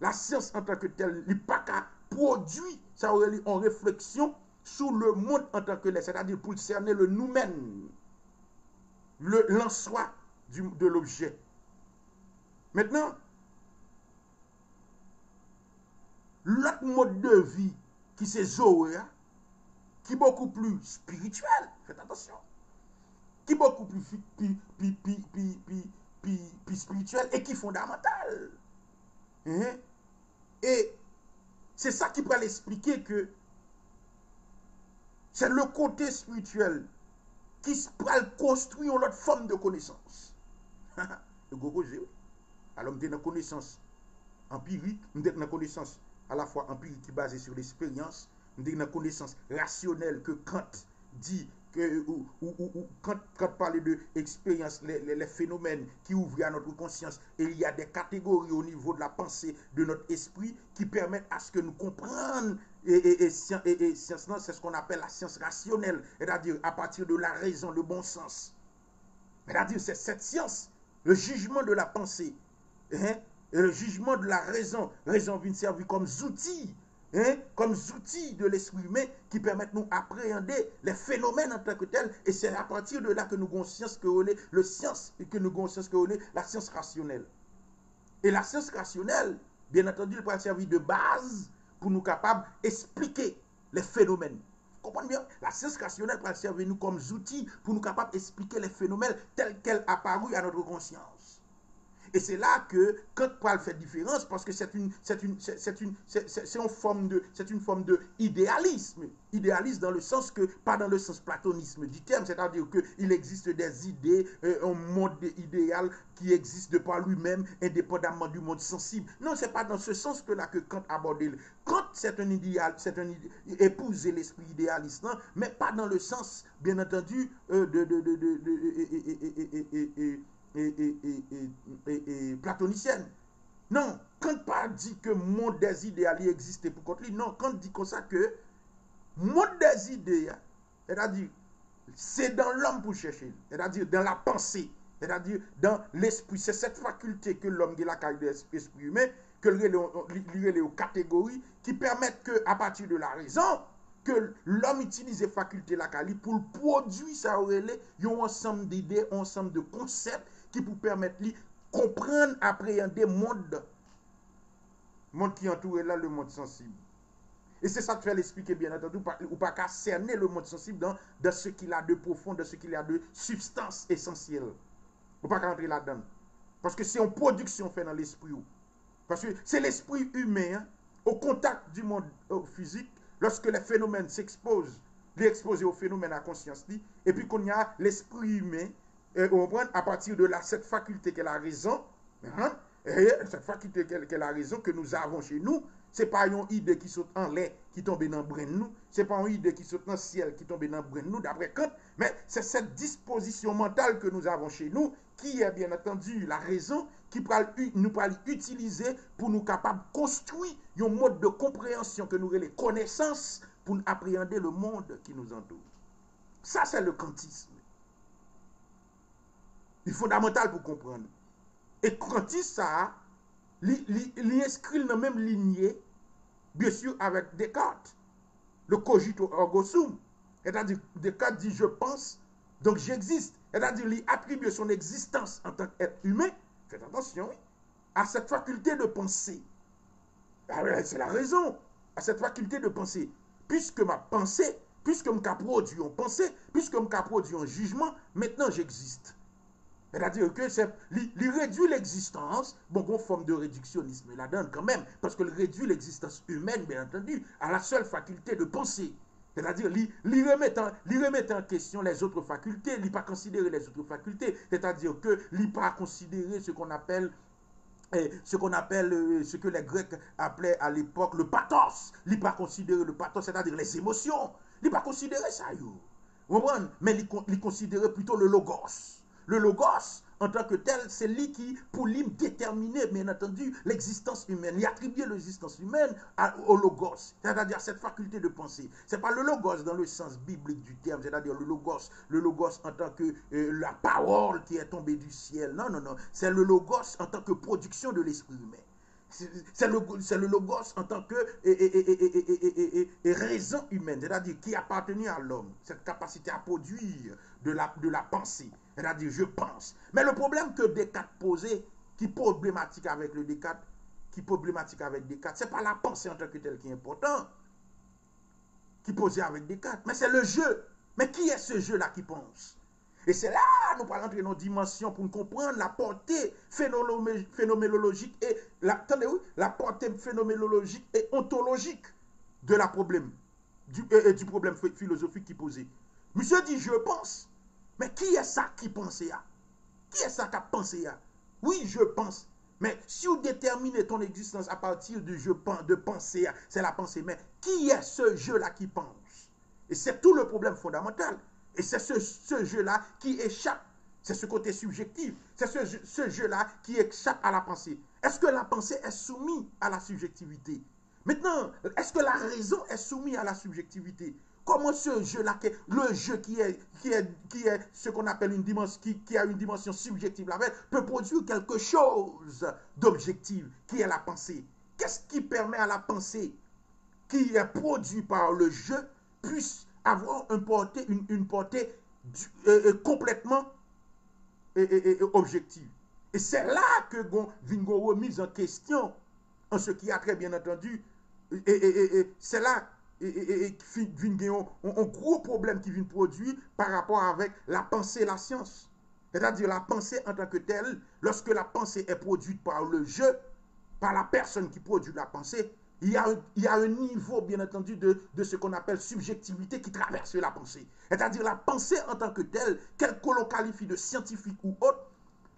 La science en tant que telle, n'est pas qu'à produire, ça aurait en réflexion sur le monde en tant que tel, c'est-à-dire pour cerner le nous-mêmes, l'en-soi de l'objet. Maintenant, lot mod de vi ki se zowe, ki boku pli spirituel, fèt atasyon, ki boku pli spirituel e ki fondamental. Hein? E se sa ki pral esplike ke se le kote spirituel ki pral konstruyon lot fòm de konesans. E gogo zè, alò mdè nan konesans empirik, mdè nan konesans à la fois empirique qui est basé sur l'expérience, une connaissance rationnelle que Kant dit que, ou, ou, quand, quand parle de expérience, les, phénomènes qui ouvrent à notre conscience, et il y a des catégories au niveau de la pensée de notre esprit qui permettent à ce que nous comprenions. Et, et, et, science, c'est ce qu'on appelle la science rationnelle, c'est-à-dire à partir de la raison, le bon sens. C'est-à-dire, c'est cette science, le jugement de la pensée, hein, et le jugement de la raison, raison vient servir comme outil, hein, comme outil de l'esprit humain qui permettent nous appréhender les phénomènes en tant que tels. Et c'est à partir de là que nous avons science que est, le science, et que nous avons science que est, la science rationnelle. Et la science rationnelle, bien entendu, elle peut servir de base pour nous capables d'expliquer les phénomènes. Comprenez bien? La science rationnelle peut servir nous comme outils pour nous capables d'expliquer les phénomènes tels qu'ils apparus à notre conscience. Et c'est là que Kant parle fait différence parce que c'est une, forme de, idéalisme. Dans le sens que, pas dans le sens platonisme du terme, c'est-à-dire qu'il existe des idées, euh, un monde idéal qui existe de par lui-même, indépendamment du monde sensible. Non, c'est pas dans ce sens que là que Kant abordait. Kant, c'est un idéal, c'est un épouser l'esprit idéaliste, mais pas dans le sens, bien entendu, de, E, e, e, platonicienne. Non, Kant pa di ke moun des ide a li existe pou kont li. Non, Kant di kon sa ke moun des ide ya. E da di, se dan l'om pou chèche. E da di, dan la pensée. E da di, dan l'esprit. Se set fakulté ke l'om ge la kaj de esprit humè, ke li rele ou kategori, ki permèt ke apati de la rezon, ke l'om itilize fakulté la kaj li pou l'prodwi sa rele, yon ansam d'ide, ansam de konsept, qui pour permettre de comprendre, appréhender le monde. monde qui entoure là, le monde sensible. Et c'est ça que tu l'expliquer, bien entendu, ou pas qu'à cerner le monde sensible dans, ce qu'il a de profond, dans ce qu'il a de substance essentielle. Ou pas qu'à entrer là-dedans. Parce que c'est une production faite dans l'esprit. Parce que c'est l'esprit humain, hein, au contact du monde physique, lorsque les phénomènes s'exposent, les exposer au phénomène à conscience, et puis qu'on y a l'esprit humain prend à partir de là, cette faculté qu'elle a raison, hein, cette faculté qu'elle a raison que nous avons chez nous, ce n'est pas une idée qui saute en l'air, qui tombe dans le nous, ce n'est pas une idée qui saute dans le ciel, qui tombe dans le nous, d'après Kant, mais c'est cette disposition mentale que nous avons chez nous, qui est bien entendu la raison, qui nous peut utiliser pour nous capables de construire un mode de compréhension que nous les connaissances pour appréhender le monde qui nous entoure. Ça, c'est le kantisme. Li fondamental pou komprende. E konti sa, li, li, li eskril nan menm linye, biesyou avèk Descartes, le cogito ergo sum, c'est-à-dire Descartes dit je pense, donc j'existe, c'est-à-dire lui attribue son existence en tant qu'être humain, faites attention, à cette faculté de penser. Ah c'est la raison, à cette faculté de penser. Puisque ma pensée, puisque m'a produit une pensée, puisque m'a produit un jugement, maintenant j'existe. C'est-à-dire que il, réduit l'existence, bon, une forme de réductionnisme, donne quand même, parce qu'il réduit l'existence humaine, bien entendu, à la seule faculté de penser. C'est-à-dire, il remet, en, en question les autres facultés, il pas considérer les autres facultés. C'est-à-dire que il pas considérer ce qu'on appelle eh, ce qu'on appelle, euh, ce que les Grecs appelaient à l'époque le pathos. Il pas considérer le pathos, c'est-à-dire les émotions. Il pas considérer ça, yo. Mais il considérait plutôt le logos. Le logos, en tant que tel, c'est lui qui, pour lui, déterminer, bien entendu, l'existence humaine. Il attribuer l'existence humaine au logos, c'est-à-dire cette faculté de penser. Ce n'est pas le logos dans le sens biblique du terme, c'est-à-dire le logos, le logos en tant que euh, la parole qui est tombée du ciel. Non, non, non. C'est le logos en tant que production de l'esprit humain. C'est le, logos en tant que raison humaine, c'est-à-dire qui appartenait à l'homme, cette capacité à produire de la pensée, c'est-à-dire je pense. Mais le problème que Descartes posait, qui est problématique avec le Descartes, qui est problématique avec Descartes, ce n'est pas la pensée en tant que telle qui est important, qui posait avec Descartes, mais c'est le jeu. Mais qui est ce jeu-là qui pense? Et c'est là, nous parlons de nos dimensions pour comprendre la portée phénoménologique et la, la portée phénoménologique et ontologique de la problème, du, du problème philosophique qui posait. Monsieur dit, je pense. Mais qui est ça qui pensait à Qui est ça qui a pensé Oui, je pense. Mais si vous déterminez ton existence à partir du je pense, de penser, c'est la pensée. Mais qui est ce jeu-là qui pense? Et c'est tout le problème fondamental. Et c'est ce, jeu-là qui échappe. C'est ce côté subjectif. C'est ce, jeu-là qui échappe à la pensée. Est-ce que la pensée est soumise à la subjectivité? Maintenant, est-ce que la raison est soumise à la subjectivité? Comment ce jeu-là, le jeu qui est, qui est, qui est ce qu'on appelle une dimension, qui, a une dimension subjective, peut produire quelque chose d'objectif, qui est la pensée. Qu'est-ce qui permet à la pensée qui est produite par le jeu puisse avoir une portée, une, une portée euh, euh, complètement et, objective. Et c'est là que Vingo remise en question, en ce qui a très bien entendu, et, c'est là et, Vingo un gros problème qui vient produire par rapport avec la pensée et la science. C'est-à-dire la pensée en tant que telle, lorsque la pensée est produite par le jeu, par la personne qui produit la pensée, il y, a il y a un niveau, bien entendu, de, de ce qu'on appelle subjectivité qui traverse la pensée. C'est-à-dire la pensée en tant que telle, quel que l'on qualifie de scientifique ou autre,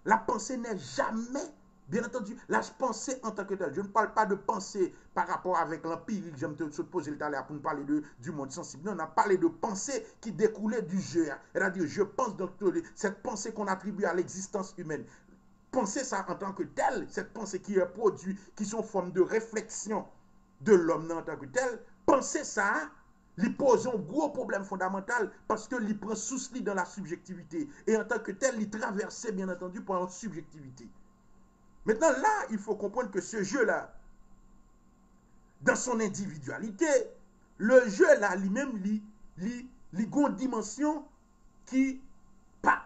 la pensée n'est jamais, bien entendu, la pensée en tant que telle. Je ne parle pas de pensée par rapport avec l'empirique, j'aime te poser le talent pour nous parler de, du monde sensible. Non, on a parlé de pensée qui découlait du jeu. C'est-à-dire, je pense donc cette pensée qu'on attribue à l'existence humaine. Penser ça en tant que telle, cette pensée qui est produite, qui sont forme de réflexion de l'homme en tant que tel, penser ça, lui pose un gros problème fondamental parce que lui prend souci dans la subjectivité. Et en tant que tel, il traversait bien entendu par une subjectivité. Maintenant, là, il faut comprendre que ce jeu-là, dans son individualité, le jeu-là, lui-même, lui, lui, lui, une dimension qui pas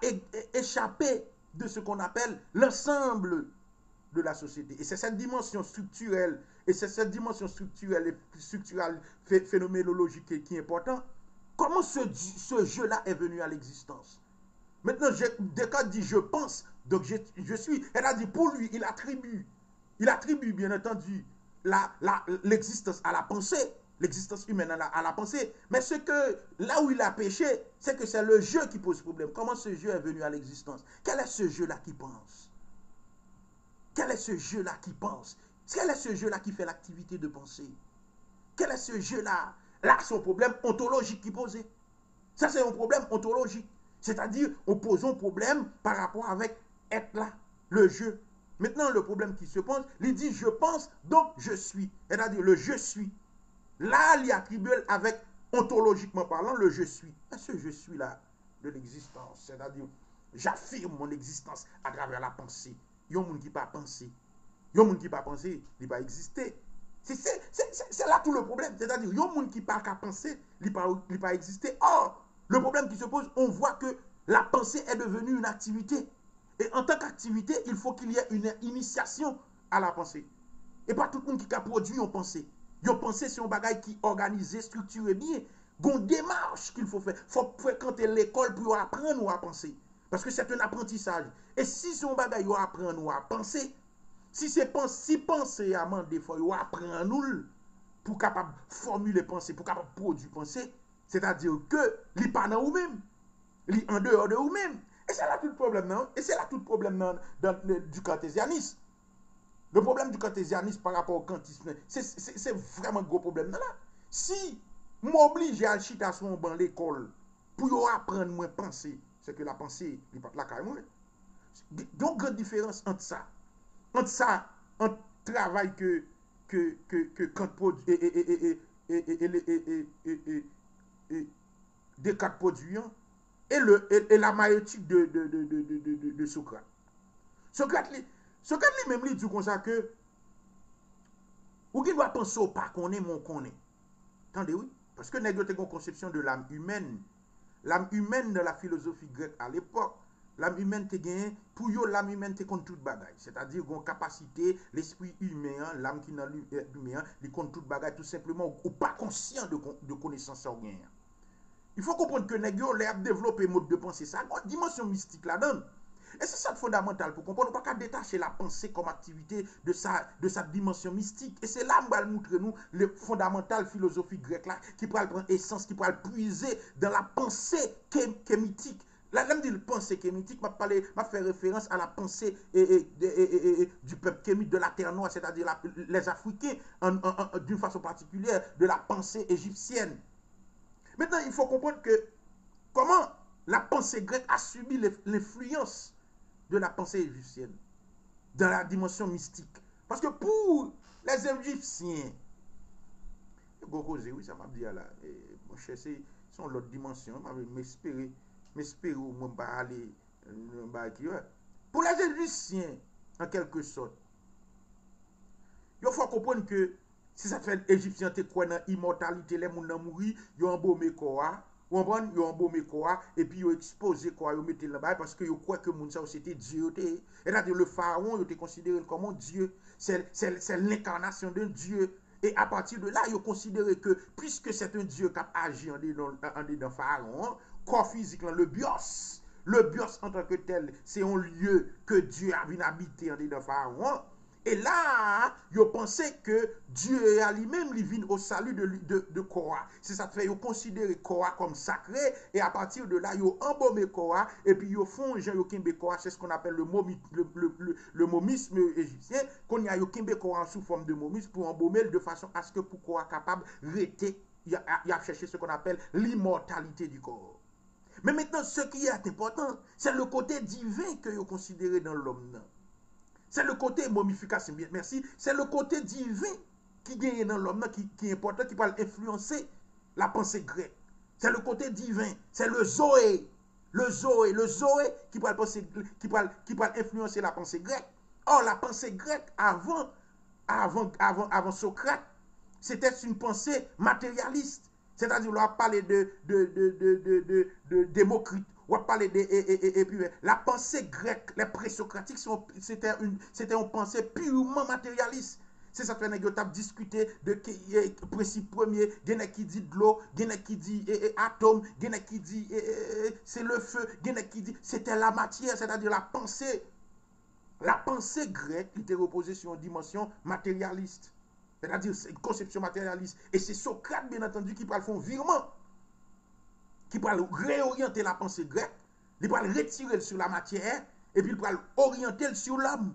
échappé de ce qu'on appelle l'ensemble de la société. Et c'est cette dimension structurelle, et c'est cette dimension structurelle et structurelle phénoménologique qui est importante. Comment ce, ce jeu-là est venu à l'existence? Maintenant, Descartes dit je pense, donc je, je, suis. Elle a dit pour lui, il attribue, il attribue bien entendu l'existence la, à la pensée, l'existence humaine à la, pensée. Mais ce que, là où il a péché, c'est que c'est le jeu qui pose problème. Comment ce jeu est venu à l'existence? Quel est ce jeu-là qui pense? Quel est ce jeu-là qui pense? Quel est ce jeu-là qui fait l'activité de penser? Quel est ce jeu-là? Là, c'est un problème ontologique qui posait. Ça, c'est un problème ontologique. C'est-à-dire, on pose un problème par rapport avec être là, le jeu. Maintenant, le problème qui se pose, il dit je pense, donc je suis. C'est-à-dire le je suis. Là, il attribue avec, ontologiquement parlant, le je suis. Ce je suis là de l'existence. C'est-à-dire, j'affirme mon existence à travers la pensée yon moun ki pa panse. Yon moun ki pa panse, li pa existe. C'est là tout le problème. C'est-à-dire, yon moun ki pa ka panse, li pa existe. Or, le problème qui se pose, on voit que la pensée est devenue une activité. Et en tant qu'activité, il faut qu'il y ait une initiation à la pensée. Et pas tout le monde qui a produit yon pensée. Yon pensée, c'est un bagay qui organisé, structuré bien. Gon démarche qu'il faut faire. Faut fréquenter l'école pour apprendre à penser. Parce que c'est un apprentissage. Et si son bagay yo apprend nous à penser, si c'est si penser à des fois yo apprend nous pour capable formuler pensée, pour capable produire pensée, C'est-à-dire que li pas dans ou même. Li en dehors de ou même. Et c'est là tout le problème, non? Et c'est là tout le problème non, dans, le, du cartésianisme. Le problème du cartésianisme par rapport au kantisme, c'est vraiment un gros problème. Non, là. Si m'oblige à chita son ban l'école pour apprendre moins penser, c'est que la pensée n'est pas la carrément. Donc, grande différence entre ça. Entre ça, entre travail que, que, que, que, et, et, et, et de kat poduyant e, e la mayotik de, de, de, de Sokrat. Sokrat li, Sokrat li mèm li djou kon sa ke ou ki dwa panso pa konen moun konen. Tande oui, paske negyote kon konsepsyon de l'am humen. L'am humen de la filosofi grek al epok, l'am humen te genyen, pou yo l'am humen te kont tout bagay. Se ta dir kon kapasite, l'esprit humen, l'am ki nan l'humen, li kont tout bagay tout simplement ou pa konsyen de konesansan genyen. Il faut comprendre que nèg l'a développé mode de pensée ça, une dimension mystique là-dedans. Et c'est ça le fondamental pour comprendre. On ne pas détacher la pensée comme activité de sa, de sa dimension mystique. Et c'est là que va montrer nous le fondamental philosophie grecque là, qui pourra prendre essence, qui pourra puiser dans la pensée qui est, mythique. Là, je dis pensée kémitique, parlé, m'a fait référence à la pensée du peuple kémite de la terre noire, c'est-à-dire les Africains, d'une façon particulière, de la pensée égyptienne. Maintenant, il faut comprendre que comment la pensée grecque a subi l'influence de la pensée égyptienne, dans la dimension mystique. Parce que pour les Égyptiens, oui, sa map di ala. Mon chè, se son lot dimensyon. Mè espere, mè espere ou mwen ba ale, mwen ba ki yo. Pou la Jejusyen, an kelke Si sa fèl Egyptian te kwen nan imortalite le moun nan mouri, yo anbome kowa, Wambon, yo anbome kowa, epi yo expose kowa, yo mette l'anbay, paske yo kwe ke moun sa ou se te diyo te. E dati le faron, yo te konsidere komon diyo, se l'inkarnasyon den diyo. E a pati de la, yo konsidere ke, pwiske se ten diyo kap aji an de dan faron, kwa fizik lan, le bios, le bios an tanke tel, se yon liyo ke diyo avin habite an de dan faron, E la, yo pense ke Diyo a li mem li vin o salu de, de, de Kora. Se sa te fe yo konsidere Kora kom sakre, e a patir de la yo embome Kora, e pi yo fon jen yo kimbe Kora, se skon apel le, momi, le, le, le momisme egipsyen, kon ya yo kimbe Kora sou form de momis pou embome l de fason aske pou Kora kapab rete, ya, ya cheche se kon apel l'immortalite di Kora. Men metan se ki yat important, se le kote divin ke yo konsidere dan l'om nan. C'est le côté momification, merci. C'est le côté divin qui gagne dans l'homme, qui, est important, qui peut influencer la pensée grecque. C'est le côté divin. C'est le Zoé. Le Zoé. Le Zoé qui peut, influencer la pensée grecque. Or, la pensée grecque avant, avant, avant, avant Socrate, c'était une pensée matérialiste. C'est-à-dire, on a parlé de, de, de, de, de Démocrite, on parler de... La pensée grecque, les présocratiques, c'était une, une pensée purement matérialiste. C'est ça que nous avons discuté de principe premier, qui dit de l'eau, qui dit atome, il y qui dit c'est le feu, qui dit c'était la matière, c'est-à-dire la pensée. La pensée grecque était reposée sur une dimension matérialiste. C'est-à-dire une conception matérialiste. Et c'est Socrate, bien entendu, qui parle fond virement qui peut réorienter la pensée grecque, il peut retirer sur la matière, et puis il peut orienter sur l'homme.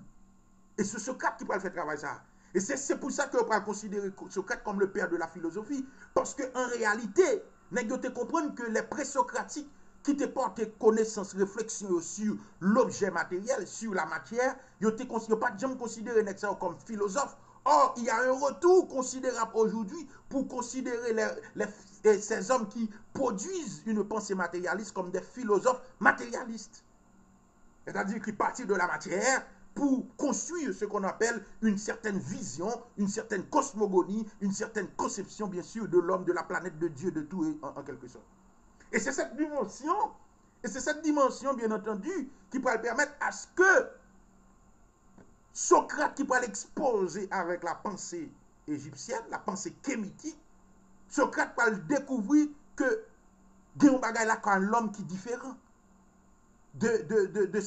Et c'est Socrate qui peut faire travail ça. Et c'est pour ça que peut considérer Socrate comme le père de la philosophie. Parce qu'en réalité, nous te comprendre que les présocratiques qui te portent connaissance, réflexion sur l'objet matériel, sur la matière, ils ne pas jamais considéré comme philosophe. Or, il y a un retour considérable aujourd'hui pour considérer les, et ces hommes qui produisent une pensée matérialiste comme des philosophes matérialistes. C'est-à-dire qui partent de la matière pour construire ce qu'on appelle une certaine vision, une certaine cosmogonie, une certaine conception, bien sûr, de l'homme, de la planète, de Dieu, de tout, en, quelque sorte. Et c'est cette dimension, et c'est cette dimension, bien entendu, qui pourrait permettre à ce que Socrate, qui pourrait l'exposer avec la pensée égyptienne, la pensée kémitique, Socrate va découvrir que quand l'homme qui est différent de, de, de,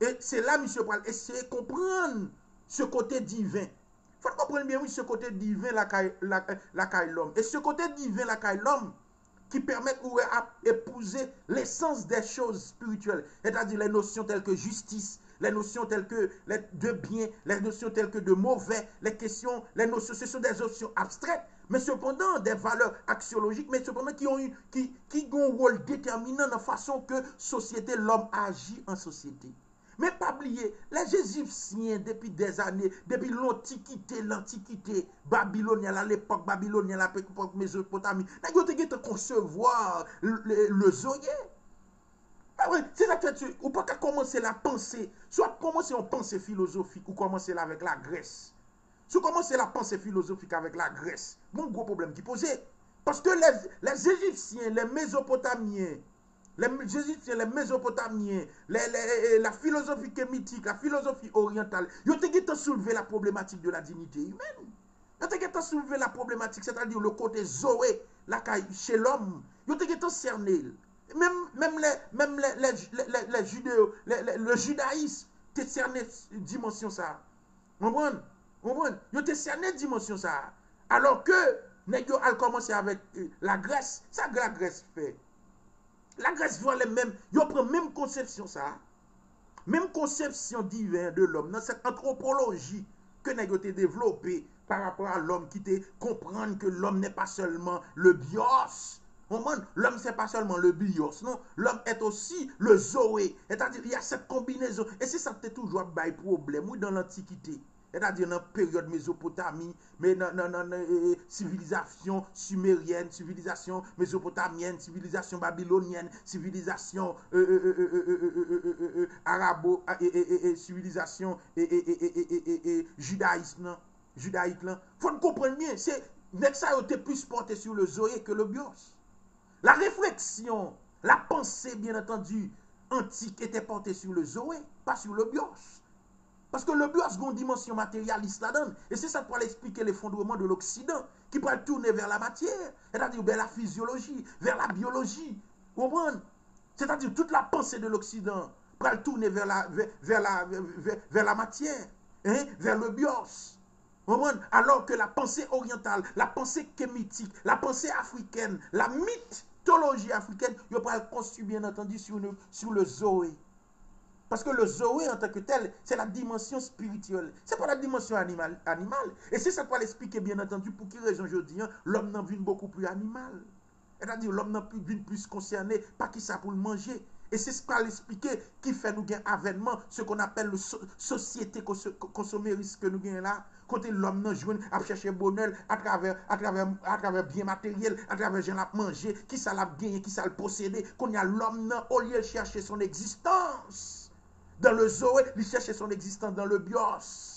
Et c'est là, monsieur, va essayer de comprendre ce côté divin. Il faut comprendre bien, oui, ce côté divin, la l'homme. Et ce côté divin, la l'homme, qui permet d'épouser l'essence des choses spirituelles, c'est-à-dire les notions telles que justice, les notions telles que de bien, les notions telles que de mauvais, les questions, les notions, ce sont des notions abstraites, mais cependant des valeurs axiologiques, mais cependant qui ont, une, qui, qui ont un rôle déterminant dans la façon que société, l'homme agit en société. Mais pas oublier, les Égyptiens, depuis des années, depuis l'Antiquité, l'Antiquité, babylonienne, à l'époque babylonienne, à l'époque Mésopotamie, ils ont concevoir le, le, le zoé. Là que tu, ou pas commencer la pensée, soit commencer en pensée philosophique, ou commencer là avec la Grèce. Soit commencer la pensée philosophique avec la Grèce. Bon gros problème qui posait. Parce que les, les Égyptiens, les Mésopotamiens, les Égyptiens, les Mésopotamiens, la philosophie kémitique, la philosophie orientale, ils ont soulevé la problématique de la dignité humaine. Ils ont soulevé la problématique, c'est-à-dire le côté Zoé, la chez l'homme. Ils ont cerné. Même, même, les, même les, les, les, judéo, le judaïsme, te cerné dimension ça. Comprenez? Comprenez? Ils ont cerné dimension ça. Alors que, nèg a commencé avec euh, la Grèce, ça que la Grèce fait. La Grèce voit les mêmes, ils prend même conception ça. Même conception divine de l'homme dans cette anthropologie que a développée par rapport à l'homme qui te comprendre que l'homme n'est pas seulement le bios, L'homme, c'est pas seulement le bios, non. L'homme est aussi le zoé. C'est-à-dire, il y a cette combinaison. Et c'est ça qui toujours un problème, oui, dans l'Antiquité. c'est-à-dire dans la période Mésopotamie, mais dans la civilisation sumérienne, civilisation mésopotamienne, civilisation babylonienne, civilisation arabo, civilisation judaïque. Il faut comprendre bien, c'est ça a été plus porté sur le Zoé que le Bios. La réflexion, la pensée, bien entendu, antique était portée sur le Zoé, pas sur le Bios. Parce que le bios a une dimension matérialiste là-dedans. Et c'est ça pour expliquer l'effondrement de l'Occident, qui peut tourner vers la matière, c'est-à-dire vers la physiologie, vers la biologie. Comprenez? C'est-à-dire toute la pensée de l'Occident peut tourner vers la, vers, la, matière, hein, vers le bios. Alors que la pensée orientale, la pensée kémitique, la pensée africaine, la mythologie africaine, il peut construire bien entendu sur le, sur le Zoé. Parce que le Zoé en tant que tel, c'est la dimension spirituelle. Ce n'est pas la dimension animale. Et c'est ça pour l'expliquer, bien entendu, pour quelle raison je dis, hein, l'homme n'en vient beaucoup plus animal. C'est-à-dire l'homme n'en vient plus concerné, pas qui ça pour le manger. Et c'est ce qu'on l'expliquer qui fait nous gain avènement, ce qu'on appelle la so société consommériste que nous gagnons là. Côté l'homme non joue à chercher bonheur à travers, à travers, à travers bien matériel, à travers gens à manger, qui ça l'a gagné, qui ça le possédé, qu'on y a l'homme non, au lieu de chercher son existence. Dans le zoé, il cherche son existence dans le bios.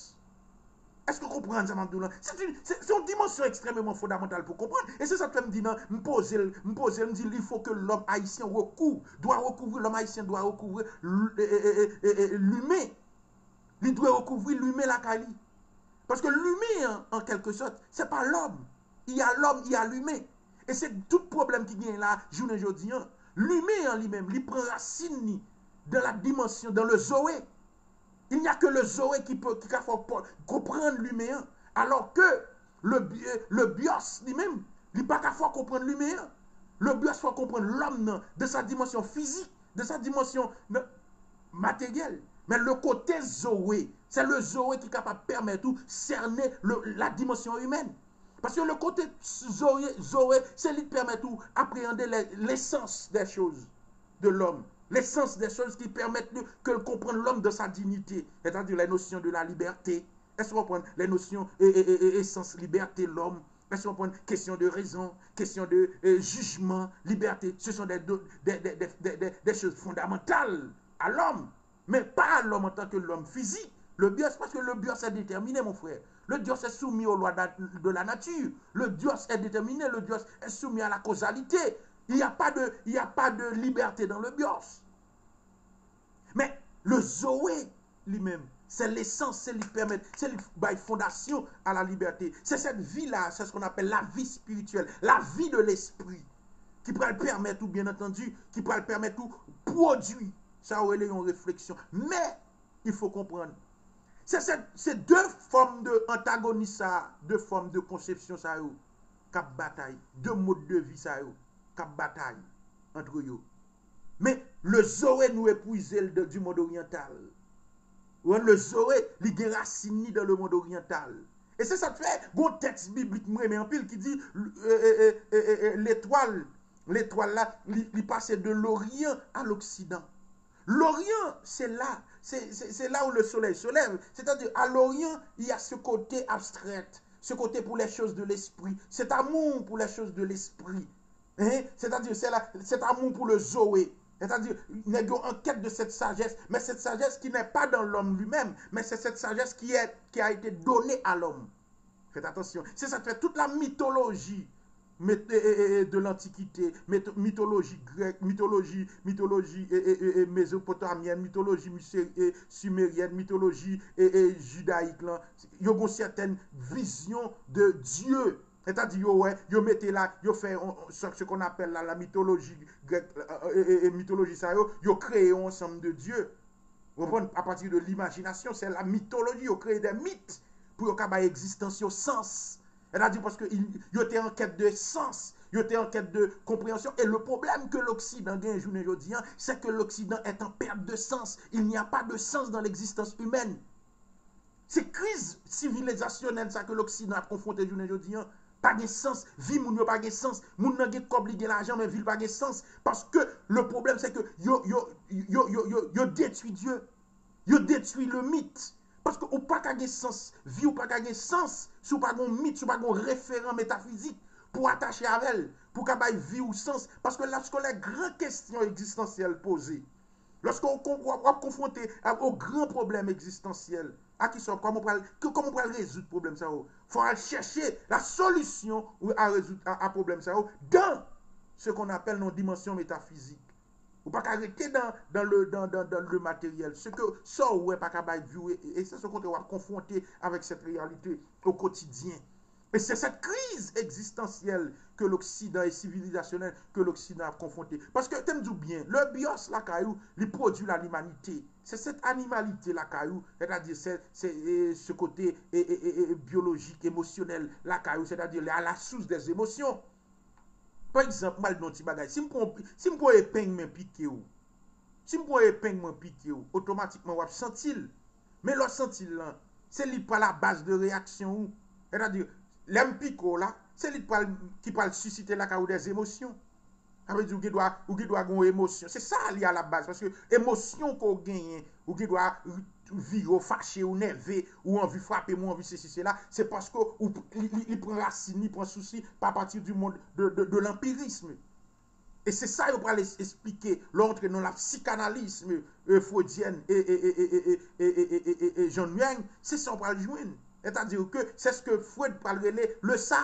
Est-ce que vous comprenez, Zamandoula C'est une, dimension extrêmement fondamentale pour comprendre. Et c'est ça que je me dis, me poser, me poser, me dire, il faut que l'homme haïtien recouvre, doit recouvrir, l'homme haïtien doit recouvrir l'humain. Il doit recouvrir l'humain la Kali. Parce que l'humain, en, quelque sorte, c'est pas l'homme. Il y a l'homme, il y a l'humain. Et c'est tout problème qui vient là, jour et jour. L'humain en lui-même, il prend racine dans la dimension, dans le Zoé. Il n'y a que le Zoé qui peut qui comprendre l'humain. Alors que le, le bios lui-même, il n'a pas qu'à comprendre l'humain. Le bios faut comprendre l'homme de sa dimension physique, de sa dimension matérielle. Mais le côté Zoé, c'est le Zoé qui est capable de permettre de cerner la dimension humaine. Parce que le côté Zoé, Zoé c'est lui qui permet d'appréhender l'essence des choses de l'homme l'essence des choses qui permettent que comprendre l'homme de sa dignité, c'est-à-dire les notions de la liberté. Est-ce qu'on comprend les notions et, essence, liberté, l'homme Est-ce qu'on comprend question de raison, question de jugement, liberté Ce sont des, des, choses fondamentales à l'homme, mais pas à l'homme en tant que l'homme physique. Le bios, parce que le bios est déterminé, mon frère. Le dios est soumis aux lois de la nature. Le dios est déterminé, le dios est soumis à la causalité. Il n'y a, pas de, de liberté dans le bios. Mais le Zoé lui-même, c'est l'essence, c'est lui permettre, c'est lui fondation à la liberté. C'est cette vie-là, c'est ce qu'on appelle la vie spirituelle, la vie de l'esprit, qui pourrait le permettre, ou bien entendu, qui pourrait le permettre, ou produit. Ça aurait une réflexion. Mais, il faut comprendre, c'est ces deux formes d'antagonisme, deux formes de conception, ça, cap bataille, deux modes de vie, ça, cap bataille entre eux. Mais le Zoé nous épuisé du monde oriental. Le Zoé, il racine dans le monde oriental. Et c'est ça que fait, bon texte biblique, mais en pile, qui dit euh, euh, euh, l'étoile, l'étoile là, il passe de l'Orient à l'Occident. L'Orient, c'est là, c'est là où le soleil se lève. C'est-à-dire, à, l'Orient, il y a ce côté abstrait, ce côté pour les choses de l'esprit, cet amour pour les choses de l'esprit. Hein? C'est-à-dire, c'est cet amour pour le Zoé. C'est-à-dire, y en quête de cette sagesse, mais cette sagesse qui n'est pas dans l'homme lui-même, mais c'est cette sagesse qui, est, qui a été donnée à l'homme. Faites attention. C'est ça fait toute la mythologie de l'Antiquité, mythologie grecque, mythologie, mythologie mésopotamienne, mythologie sumérienne, mythologie judaïque. Il y a une certaine vision de Dieu c'est-à-dire, yo, yo mettez là, yo fait ce qu'on appelle la mythologie grecque, euh, et, mythologie ça, yo, yo créé ensemble de dieux. À partir de l'imagination, c'est la mythologie, yo créé des mythes pour qu'il y ait existence, yo sens. C'est-à-dire parce que yo était en quête de sens, yo était en quête de compréhension. Et le problème que l'Occident gagne aujourd'hui, hein, c'est que l'Occident est en perte de sens. Il n'y a pas de sens dans l'existence humaine. C'est crise civilisationnelle ça que l'Occident a confronté aujourd'hui. Pas de sens, vie moun yo pas de sens, moun nan gen kob li l'argent mais vie pas de sens. Parce que le problème c'est que yo yo yo yo yo yo détruit Dieu. Yo détruit le mythe. Paske ou pa kage sens, vi ou pa kage sens, sou pa gon mit, sou pa gon referan metafizik pou atache avel, pou kabay vi ou sens. Paske lasko la gran kestyon existansyel pose, lasko wap konfonte ou gran problem existansyel, à qui sont, comment on peut résoudre le problème ça. Il faut aller chercher la solution à résoudre à, problème ça oh. dans ce qu'on appelle nos dimensions métaphysiques. Ou pas arrêter dans, dans, le, dans, dans, dans, le matériel. Ce que ça, ouais, pas capable de Et c'est ce qu'on doit confronter avec cette réalité au quotidien. Et c'est cette crise existentielle que l'Occident et civilisationnelle que l'Occident a confrontée. Parce que, t'aimes-tu bien, le bios, la caillou, il produit l'animalité. C'est cette animalité, la caillou, c'est-à-dire ce côté et, et, et, biologique, émotionnel, la caillou, c'est-à-dire à la source des émotions. Par exemple, mal non ti bagay, si m'pon epeng men pike ou, si m'pon epeng men pike ou, otomatikman wap sentil. Men lò sentil lan, se li pa la base de reaksyon ou. E da di, lem piko la, se li pal, ki pal susite la ka ou des emosyon. Ape di ou ki dwa, ou ge dwa goun emosyon. Se sa li a la base, paske emosyon ko genyen, ou ki dwa viro, fache ou neve, ou anvi frape, ou anvi se si se la, se paske ou li, li, li pren racine, li pren souci, pa pati du monde de, de, de l'empirisme. E se sa yo pral esplike lontre non la psikanalisme freudienne e Jean Nguyen, se sa yo pral jwen. Et a dire ke se se ke Foudienne pral rele le sa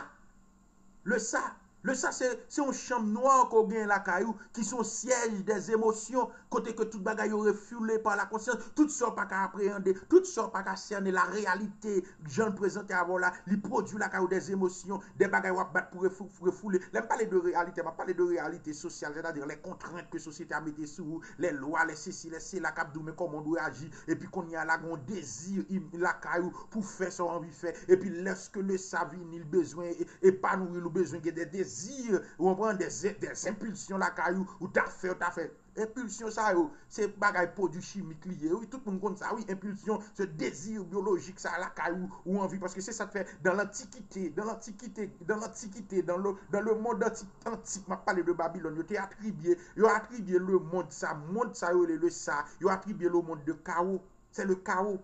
le sa Le se yon chanm noy an ko gen la kayou, ki son siyej des emosyon, Kote ke tout bagay yo refoule par la konsyans, tout sor pa ka apreyande, tout sor pa ka serne la realite, jan prezante avon la, li produ la ka ou des emosyon, de bagay wap bat pou refoule. Lem pale de realite, ma pale de realite sosyal, jè da dire, le kontrante ke sosyete a mette sou, le lwa, le sesi, le se, la kap doume, komon dwe aji, epi kon ya la gon dezir, la ka ou pou fe son anvi fe, epi leske le savi ni l bezwen, epanoui l ou bezwen gen de dezir, ou anpren des impulsyon la ka ou, ou ta fe, ou ta fe, impulsyon sa yo, se bagay po du chimik liye, ou tout moun kon sa oui, impulsyon, se dezir biologik sa la kayou ou anvi, paske se sa te fe dan l'antikite, dan l'antikite dan l'antikite, dan le monde antik, ma pale de Babylon yo atribye, yo atribye le monde sa monde sa yo le le sa, yo atribye le monde de kao, se le kao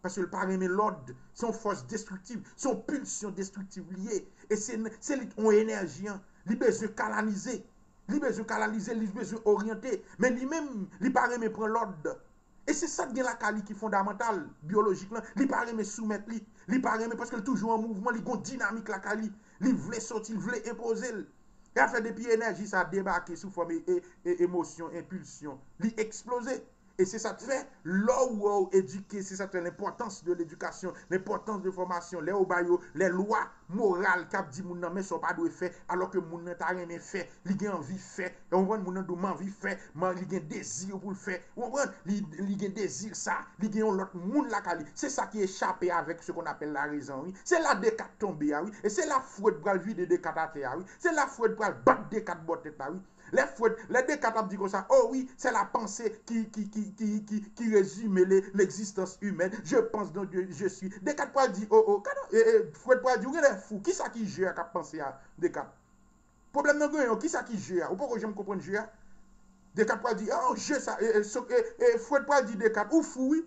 paske le pareme l'od son fos destruktiv, son pulsyon destruktiv liye E se li ton enerjian, li bezou kalanize, li bezou kanalize, li bezou oryante, men li men, li pare men pren lode. E se sa gen la kali ki fondamental, biologik lan, li pare men soumet li, li pare men paske li toujou an mouvman, li gon dinamik la kali, li vle soti, li vle impose l. E a fe depi enerji sa debake sou fome e, e emosyon, impulsyon, li eksplose. Et c'est ça que fait, là où on éduque, c'est ça que fait l'importance de l'éducation, l'importance de formation, les obayos, les lois morales, cap dit moun nan mais sont pas doué faire, alors que moun nan ta rien fait, li gen envie fait, et on voit moun nan douman envie fait, man li gen désir pour le faire, on voit li, li gen désir ça, li gen l'autre moun la kali. C'est ça qui échappe avec ce qu'on appelle la raison, oui. C'est la décate tombée, ah oui. Et c'est la fouette pour le vide de décate à ah terre, oui. C'est la fouette pour le battre décate botte, ah oui. Les deux katap di kon sa, oh oui, c'est la pensée qui résume l'existence humaine. Je pense donc que je suis. Des katap pral di, oh oh, fouet pral di, ou gen lè fou, ki sa ki jè a kap pensé a, des katap. Problem nan gen yon, ki sa ki jè a, ou pou ko jè m kompren jè a? Des katap pral di, oh jè sa, fouet pral di des ou fou, oui.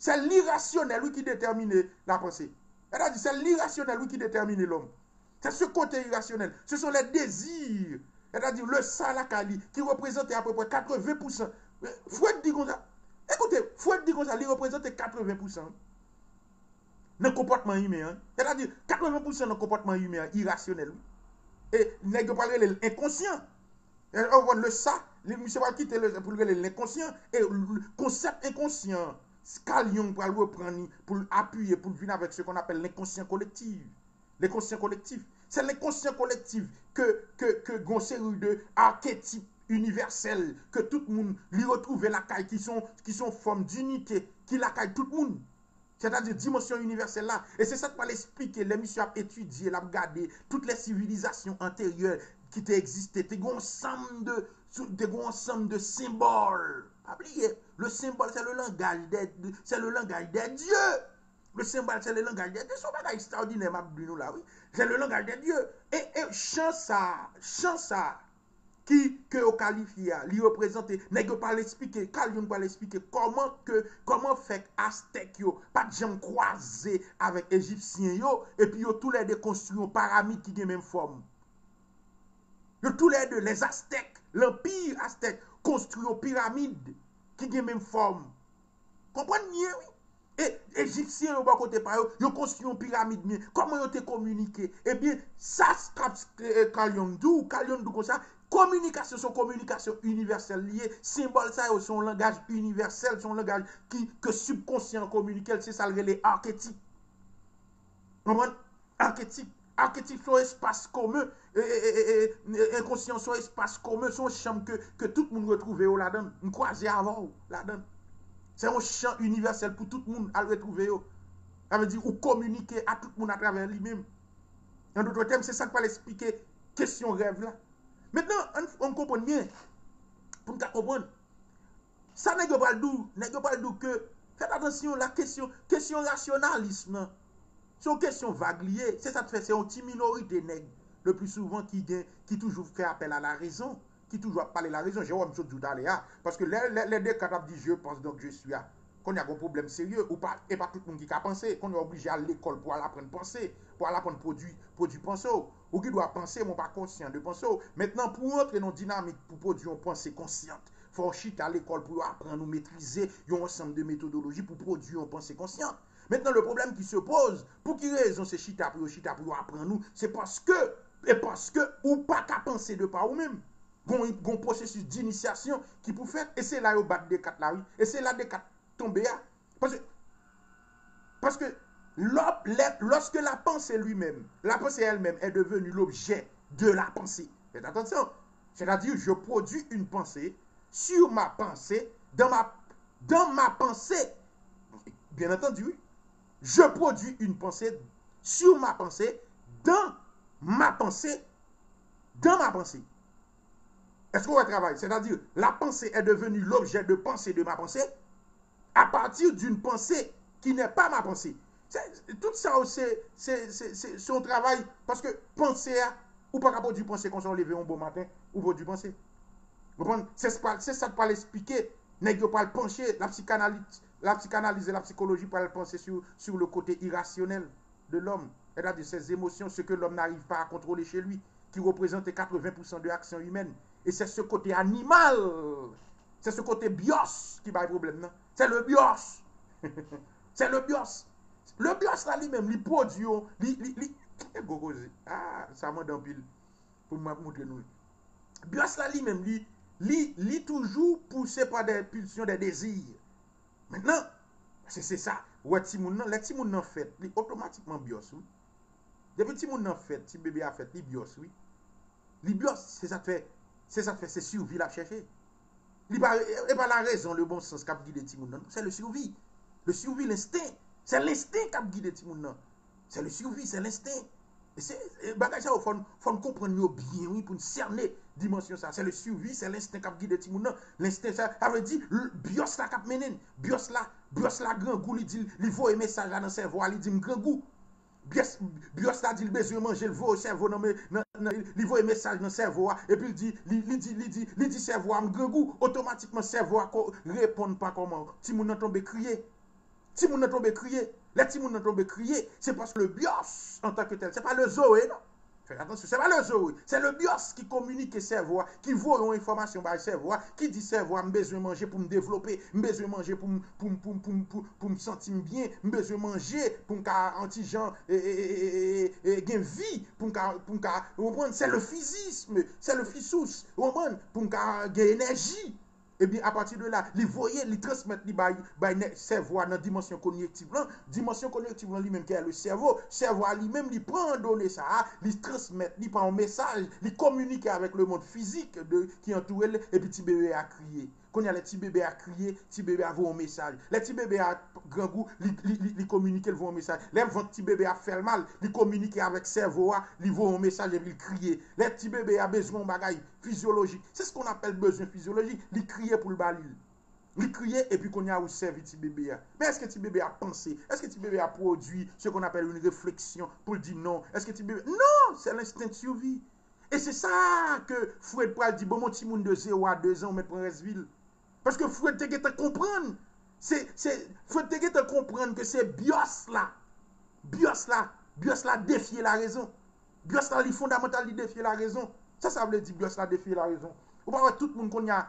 C'est l'irrationnel, oui, qui détermine la pensée. Elle a dit, c'est l'irrationnel, oui, qui détermine l'homme. C'est ce côté irrationnel. Ce sont les désirs Et di le salakali ki reprezentè apèpè 80%. Fouèd di kon sa. Ekoutè, fouèd di kon sa li reprezentè 80%. Nè kompotman yume. Et a di 80% nè kompotman yume. Irrasyonel. Et nè gè palre lè l'inconscient? Et on voit le. Mousse wakite lè pou lè l'inconscient. Et koncept inconscient. Skal yon pral wè prani pou l'apuyè pou l'vina vek se kon apèl l'inconscient kolektif. L'inconscient Se le konsyen kolektiv ke, ke, ke gonseri de arketip universel ke tout moun li retrouve lakay ki son, ki son form d'unite ki lakay tout moun. Se ta di dimensyon universel la. E se sa te pal esplike le misyo ap etudye, la ap gade, tout le sivilizasyon anterye ki te eksiste. Te gon sam de, de simbol. Pabliye, le simbol se le langaj de, de dieu. Le symbole, c'est le langage de Dieu. Son bagage extraordinaire, ma nous là, oui. C'est le langage de Dieu. Et, et chant ça, chant ça, qui, que vous qualifiez, lui représenter, n'est pas l'expliquer, car ne pas l'expliquer, comment que, comment fait Aztèque, yo, pas de gens croisés avec Égyptiens, yo, et puis yo, tous les deux construisent une pyramide qui a même forme. Yo, tous les deux, les Aztèques, l'Empire Aztèque, construit une pyramide qui a même forme. Comprenez oui? Wè? E, Egyptien yo bakote pa yo, yo konstruyon piramide miye. Koman yo te komunike? Ebyen, sa strap kalyondou, kalyondou kon sa, komunikasyon son komunikasyon universel liye. Simbol sa yo son langaj universel, son langaj ki ke subkonsyen komunike, se salre le arketik. Koman? Arketik. Arketik son espas kome, enkonsyen son espas kome, son chanm ke tout moun retrouve yo la dan. Nkwaze avon la dan. Se yon chan universel pou tout moun al retrouve yo. A ve di ou komunike a tout moun a traver li mem. Yon doutre tem, se sa kwa l'esplike kesyon rev la. Mètnen, an kompon mwen, pou mka kompon, sa negyo pal dou, negyo pal dou ke, fèt atensyon la kesyon, kesyon rasyonalisme, Se yon kesyon vag liye, se sa te fè, se yon ti minorite neg, le plus souvan ki gen, ki toujou fè apel a la rezon. qui toujours a parlé la raison, Jérôme Sotou d'aller Parce que les, les deux cadavres disent je pense donc je suis là. Quand il y a un problème sérieux, ou pas, et pas tout le monde qui a pensé, qu'on est obligé à l'école pour aller apprendre penser, pour aller apprendre produit, produit penseau. Ou qui doit penser, mais pas conscient de penser. Maintenant, pour entrer dans dynamique, pour produire une pensée consciente, faut chiter à l'école pour apprendre à maîtriser un ensemble de méthodologies pour produire une pensée consciente. Maintenant, le problème qui se pose, pour qui raison c'est chita pour chita pour apprendre nous, c'est parce que, et parce que, ou pas qu'à penser de par ou-même. Mèm. Gon prosesus di inisyasyon ki pou fèt, e se la yo bat de kat la wi, e se la de kat tombe ya. Paske, loske la panse lui men, la panse el men, e devenu l'objet de la atensyon, se la di, je produ un panse, sur ma panse, dan ma panse, bien atendu, je produ un panse, sur ma panse, dan ma panse, dan ma panse. Est-ce qu'on va travailler? C'est-à-dire, la pensée est devenue l'objet de pensée de ma pensée à partir d'une pensée qui n'est pas ma pensée. Tout ça, c'est son travail. Parce que penser ou pas rapport du pensée qu'on s'en lève un bon matin, ou pas du pensée. C'est ça de pas l'expliquer. N'est-ce pas le pencher, la psychanalyse et la psychologie pas le penser sur le côté irrationnel de l'homme. C'est-à-dire, ses émotions, ce que l'homme n'arrive pas à contrôler chez lui, qui représente 80% de l'action humaine. Et c'est ce côté animal, c'est ce côté bios qui va problème. Non? C'est le bios. [LAUGHS] c'est le bios. Le bios là lui-même, il produit, il... Ah, ça m'a d'empile pour montrer nous. Bios là lui-même, il est toujours poussé par des pulsions, des désirs. Maintenant, c'est ça. Ouais, si mon les petits moun nan fait, li automatiquement bios oui. Depuis ti moun nan fait, ti bébé a fait, li bios oui. Li bios, c'est ça fait Se sa fè se survi la chèche. E pa la rezon, le bon sens kap gide ti moun nan. Se le survi. Le survi, l'instinct. Se l'instinct kap gide ti moun nan. Se le survi, se l'instinct. Bagay sa ou fòn kompren yo bien, pou n'cerne dimensyon sa. Se le survi, se l'instinct kap gide ti moun nan. L'instinct sa, avè di, bios la kap menen. Bios la, bios la gran gou li di, li vo e mesaj la nan se vo, li di m gran gou. Bios ta di l bezwe manje l vo servo nan me, nan, nan, li vo e mesaj nan servo a, epi li di, li, li di, li di, li di servo a mgrengou, otomatikman servo a ko repon pa koman. Ti moun nan tombe kriye, ti moun nan tombe kriye, le ti moun nan tombe kriye, se pas le bios an tanke tel, se pa le zoe nan. Fè atensyon, se va le zori, se le bios ki komunike servwa, ki voyon informasyon bay servwa, ki di servwa mbezwe manje pou mdevlope, mbezwe manje pou msentim bien, mbezwe manje pou mka antijan gen vi, pou mka, se le fizisme, se le fisous, pou mka gen enerji. Ebi, a pati de la, li voye, li transmette li bay, bay ne servwa nan dimensyon konyektiv lan. Dimensyon konyektiv lan li menm ki a le servo, Servwa li menm li pran donè sa, li transmette, li pan mesaj, li komunike avèk le moun fizik ki antou el epi ti bebe a kriye. Le ti bebe a kriye, ti bebe a voun mesaj. Le ti bebe a grangou, li komunike l voun mesaj. Le ti bebe a fel mal, li komunike avèk servo a, li voun mesaj epi li kriye. Le ti bebe a bezon bagay fizyologik. Se skon apel bezon fizyologik, li kriye pou l balil. Li kriye epi konya ou servi ti bebe a. Men eske ti bebe a panse? Eske ti bebe a prodwi se kon apel un refleksyon pou l di non? Eske ti bebe... Non! Se l instinct souvi. E se sa ke Fouet pral di, bon mon ti moun de 0 a 2 an, ou met pran resvil. Paske Fouet teke te Fouet teke te kompran ke se bios la, bios la, bios la defye la rezon. Bios la li fondamental defye la rezon. Sa sa vle di bios la defye la rezon. Ou pa wè tout moun kon ya,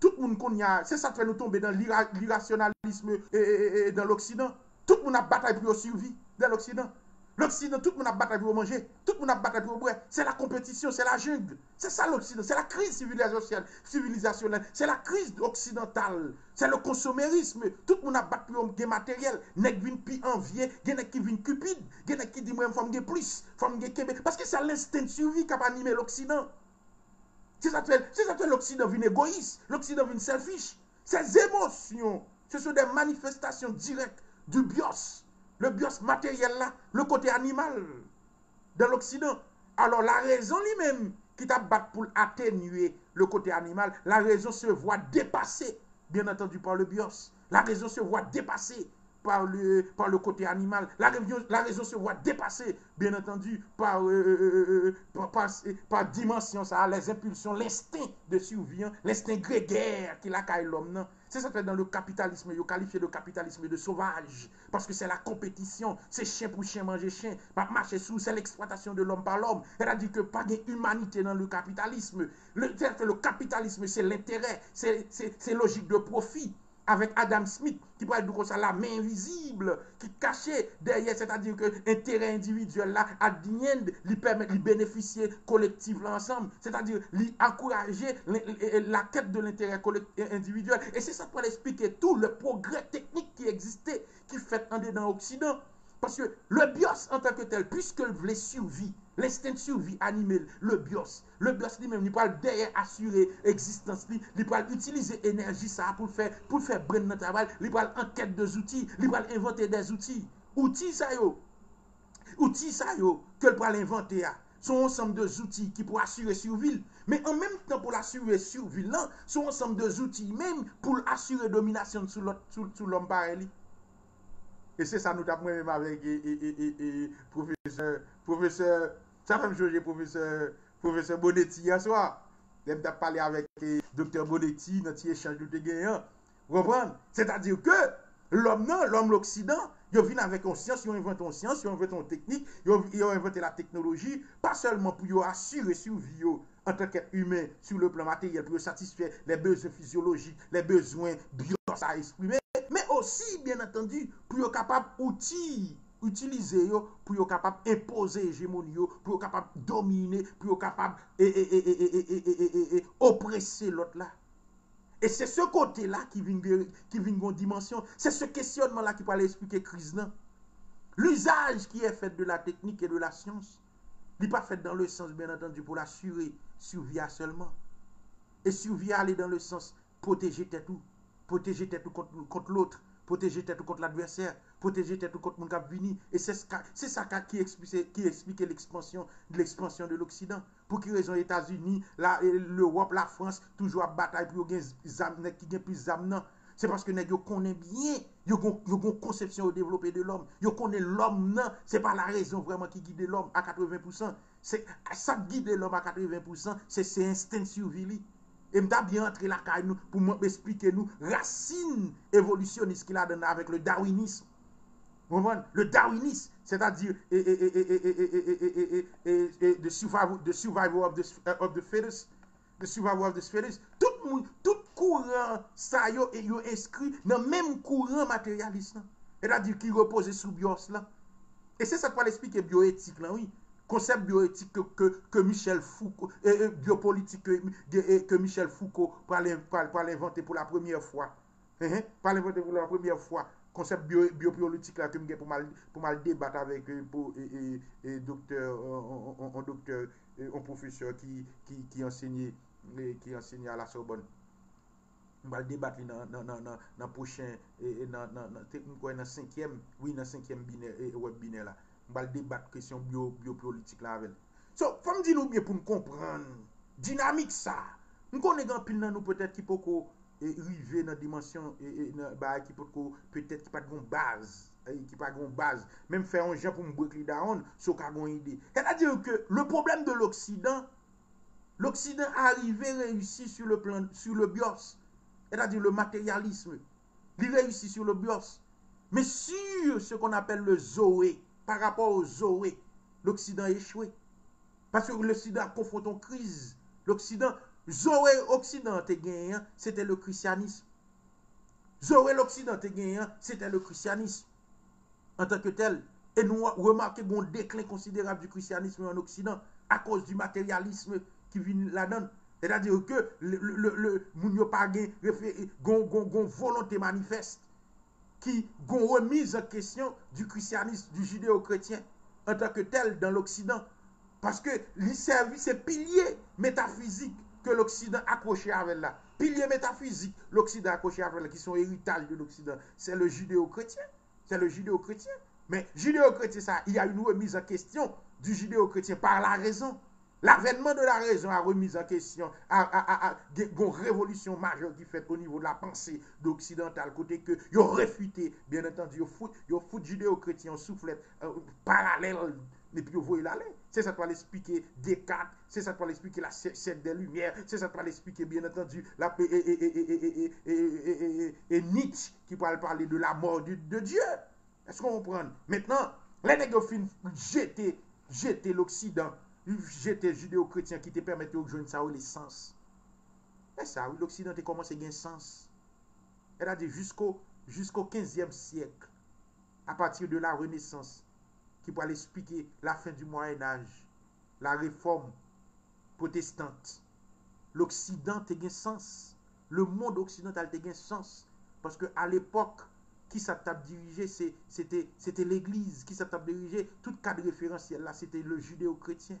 tout moun kon ya, se sa te fè nou tombe dan l'irationalisme e dan l'Oksidan. Tout moun ap batay pou yo survi dan l'Oksidan. L'Oksidan, tout moun ap batay pou yo manje, tout moun ap batay pou yo bwe. Se la kompetisyon, se la jungle. Se sa l'Oksidan, se la kriz sivilizasyonel, se la kriz oksidental, se le konsomerisme. Tout moun ap batay pou yo gen materyel. Nek vin pi anvye, gen ki vin kupid, gen nek ki di mwen fòm gen plus, fòm gen kebe. Paske sa l'instinct survi kap anime l'Oksidan. Se sa te l'Oksidan vin egoïs, l'Oksidan vin selfish. Se zemosyon, se sou de manifestasyon direk du bios. Le bios materyel la, le kote animal de l'Oksidan. Alors la rezon li men, ki ta bat pou atenue le kote animal, la rezon se vwa depase, bien attendu par le bios. La rezon se vwa depase par le kote animal. La rezon se vwa depase, bien attendu, par dimensyon sa, les impulsions, l'instinct de survie, l'instinct grégaire la kaye l'homme Se sa fè dans le kapitalisme, yo kalifiye de kapitalisme de sauvage, parce que c'est la compétition, c'est chien pou chien manger chien, marcher sous, c'est l'exploitation de l'homme par l'homme, elle a dit que pas gen humanité dans le kapitalisme, le kapitalisme c'est l'intérêt, c'est logique de profit, avèk Adam Smith, pral dou kon sa la men invisible, derye, sè ta dir ke entere individuel la, adyen li beneficye kolektif lansam, sè ta dir li akouraje la ket de l'entere individuel, et sè sa pral explike tout le progrè teknik ki egziste, ki fèt ande dan Oksidan, parce que le bios en tant que tel, puisque le vle survie, L'instinct de survie animal, le bios. Le bios lui-même, il parle derrière assurer l'existence, il parle utiliser l'énergie ça pour faire pour faire brand dans travail, il parle enquête des outils, il parle inventer des outils. Outils ça yo. Outils ça yo que le parle inventer ah. son ensemble de outils qui pour assurer survie. Mais en même temps, pour assurer survie, là, son ensemble de outils même pour assurer domination sur l'homme par Et c'est ça nous avons même avec le professeur, professeur Sa fèm chouje professeur Bonetti yaswa. Dem ta pale avèk eh, doktor Bonetti nan ti echange nou te genyan. Repran, se ta dir ke l'om nan, l'om l'Oksidan, yo vin avèk yon siyans, yo invent yon siyans, yo invent yon teknik, yo, yo la teknologi, pa selman pou yo asyre sou vi yo an tanket humè sou le plan materyel pou yo satisfè le bezè fizyologik, le bezwen bios a esprimè, men osi, bien entendi, pou yo kapab outi utilize yo, pou yo kapap epose hegemoni yo, pou yo kapap domine, pou yo kapap e oprese lot la. E se se kote la ki vingon dimensyon, se se kesyonman la ki pale esplike kriz nan. L'usaj ki e fet de la teknik e de la syons, li pa fet dan le sens, bien attendi, pou la sure, survia selman. E survia ale dan le sens, proteje tetou, proteje tetou kont l'otre, protéger tête contre l'adversaire, protéger tête contre monde qui vini et c'est ça qui explique qui explique l'expansion de l'expansion de l'occident. Pour qui raison États-Unis l'Europe la France toujours à bataille pour gain qui gain plus d'âme c'est parce que nèg yo connaît bien yo gon conception développée de l'homme. Yo connaît l'homme non c'est pas la raison vraiment qui guide l'homme à 80% c'est ça guide l'homme à 80% c'est c'est instinct survie et m'ta bien entrer la caille nous pour m'expliquer nous racine évolutionniste qu'il a donné avec le darwinisme. Le darwinisme, c'est-à-dire the survival, the survival of, the, of the fittest, the survival of the fittest, tout, moun, tout kouran sa yo e yo inskri nan menm kouran materialist lan. C'est-à-dire ki repose sou bios lan. Et c'est ça qu'on l'explique bioéthique là, oui. Concept bioéthique que, que, que Michel Foucault, et, et biopolitique que, que, Michel Foucault va l'inventer pour la première fois. Hein? Par l'inventer pour la première fois konsept biopolitik la kem gen pou mal debat avèk pou e doktor, an doktor, an profeseur ki ensegne a la Sorbonne. Mbal debat li nan pochen, nan 5èm, oui nan 5e web binè la. Mbal debat kresyon biopolitik la avèl. So, fòm di nou bie pou m kompran dinamik sa. M konen gen pil nan nou pwetèt ki poko rive nan dimensyon ba ki poko petet ki pat gon baz. Ki pat gon baz. Mem fe an jen pou m bwek li da on, so ka gon ide. Kè la dire ke le problem de l'Oksidan L'Occident arrivé réussi sur le plan, sur le bios, c'est-à-dire le matérialisme. Il réussit sur le bios. Mais sur ce qu'on appelle le Zoé, par rapport au Zoé, l'Occident a échoué. Parce que l'Occident a confronté une Zowe l'Occident te genyen, sete le Christianisme. Zowe l'Occident te genyen, sete le Christianisme. En tanke tel, e nou remarke bon deklin konsiderab du Christianisme en Occident a kos du materialisme ki vin la don. E da dire ke, moun yo pa gen, gon volonté manifeste ki gon remise en kesyon du Christianisme, du judeo-kretien en tanke tel dan l'Occident. Paske li servi se pilier metafizik que l'Occident accroché avec là. Pilier métaphysique, l'Occident accroché avec là, qui sont héritage de l'Occident. C'est le judéo-chrétien. C'est le judéo-chrétien. Mais judéo-chrétien, ça, il y a une remise en question du judéo-chrétien par la raison. L'avènement de la raison a remis en question, a, une révolution majeure qui fait au niveau de la pensée d'occidental, côté que ils ont réfuté, bien entendu, ils ont foutu judéo-chrétien en soufflet euh, parallèle, et puis ils voient l'aller. C'est ça pour l'expliquer Descartes, c'est ça pour l'expliquer la scène des Lumières, c'est ça pour l'expliquer, bien entendu, la, et, Nietzsche qui parle parler de la mort de, Dieu. Est-ce qu'on comprend? Maintenant, les nègres jeter, jeter l'Occident j'étais judéo-chrétien qui te permettait de jouer ça les sens. Et ça, oui, l'Occident a commencé à gagner sens. Elle a dit jusqu'au jusqu'au 15e siècle, à partir de la Renaissance, ki pou al esplike la fin du Moyen-Age, la reforme protestante. L'Oksidant te gen sens, le monde oksidental te gen sens, paske al epok, ki sa tap dirije, c'était l'Eglise, ki sa tap dirije, tout kade referansyel la, c'était le judéo-chrétien,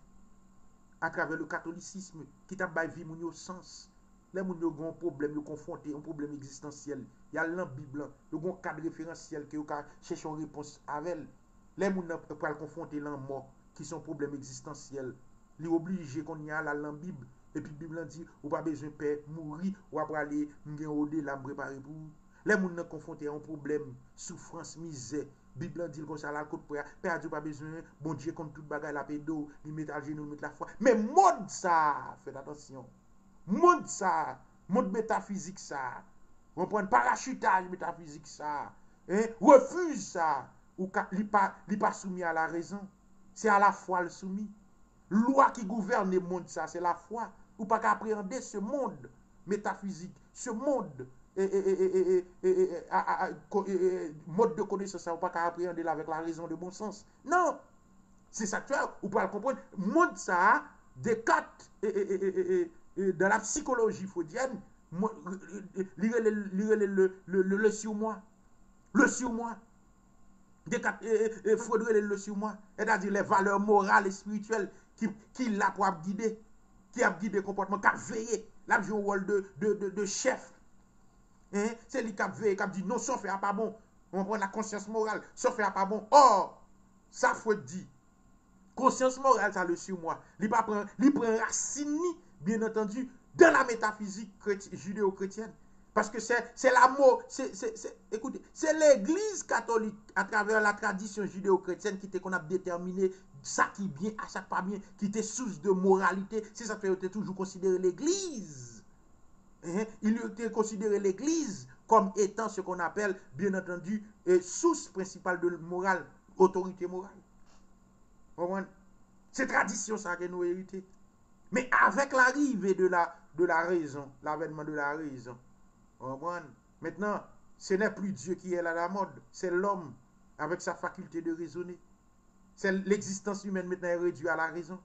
a travers le katolicisme, ki tap bay vi moun yo sens, le moun yo gon problem yo konfonte, yon problem existentiel, yal lan biblan, yo gon kade referansyel, ki yo ka chèchon repons avèl, Le moun nan pral konfonte lan mò, ki son problem eksistansyel. Li oblije kon nye ala lan bib, epi bib lan di, ou pa bezon pe, mouri, ou ap prale, mgen ode la mprepare pou. Le moun nan konfonte an problem, soufrans, mizè, bib lan di l kon sa la kote pre, pe a di ou pa bezon, bon diye kon tout bagay la pe do, li met al genou, met la fwa. Men moun sa, fèd atensyon, moun sa, moun metafizik sa, moun pren parachutaj metafizik sa, eh? refuz sa, Ou il pas, soumis à la raison. C'est à la foi le soumis. Loi qui gouverne le monde ça, c'est la foi. Ou pas qu'appréhender ce monde métaphysique, ce monde mode de connaissance, ça, ou pas qu'à appréhender avec la raison de bon sens. Non! C'est ça que tu as, ou pas comprendre. Mode ça, Descartes, dans la psychologie freudienne, lire le, le, le, sur sur moi. Descartes, Freud le sur moi. C'est-à-dire les valeurs morales et spirituelles qui, qui pour guider, qui a guidé le comportement, qui a veillé, là, joue rôle de, de, de, chef Hein? C'est lui qui a dit non, ça fait pas bon. On prend la conscience morale, ça fait pas bon. Or, ça faut dire, conscience morale, ça le sur moi. Il prend racine, bien entendu, dans la métaphysique judéo-chrétienne. Parce que c'est la c'est l'église catholique à travers la tradition judéo-chrétienne qui était qu'on a déterminé ça qui est bien, à ça pas bien, qui était source de moralité. C'est ça que fait toujours considérer l'église Hein? il était considéré l'Église comme étant ce qu'on appelle, bien entendu, source principale de morale, autorité morale. C'est tradition ça que nous héritons. Mais avec l'arrivée de la, de la raison, l'avènement de la raison, maintenant, ce n'est plus Dieu qui est à la mode, c'est l'homme avec sa faculté de raisonner. C'est l'existence humaine maintenant est réduite à la raison.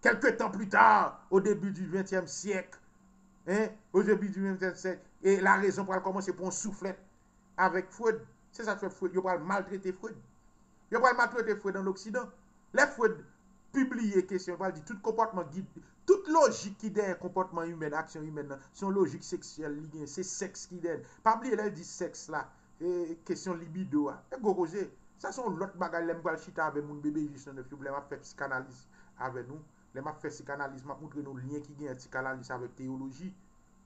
Quelques temps plus tard, au début du XXe siècle, Hein? Au début du 27 Et la raison pour commencer pour un soufflet avec Freud. C'est ça que Freud. Il va maltraiter Freud. Il va maltraiter Freud dans l'Occident. Les Freud publier question, va dire tout comportement toute logique qui derrière comportement humain, action humaine, son logique sexuelle, c'est sexe qui derrière. Pas oublier là, dit sexe là, et question libido. Et eh, go eh, ça sont l'autre bagage, l'aime pas chita avec mon bébé juste dans problème à faire psychanalyse avec nous. Les m'a fait psychanalyse, m'a montré nos liens qui gagnent psychanalyse avec théologie.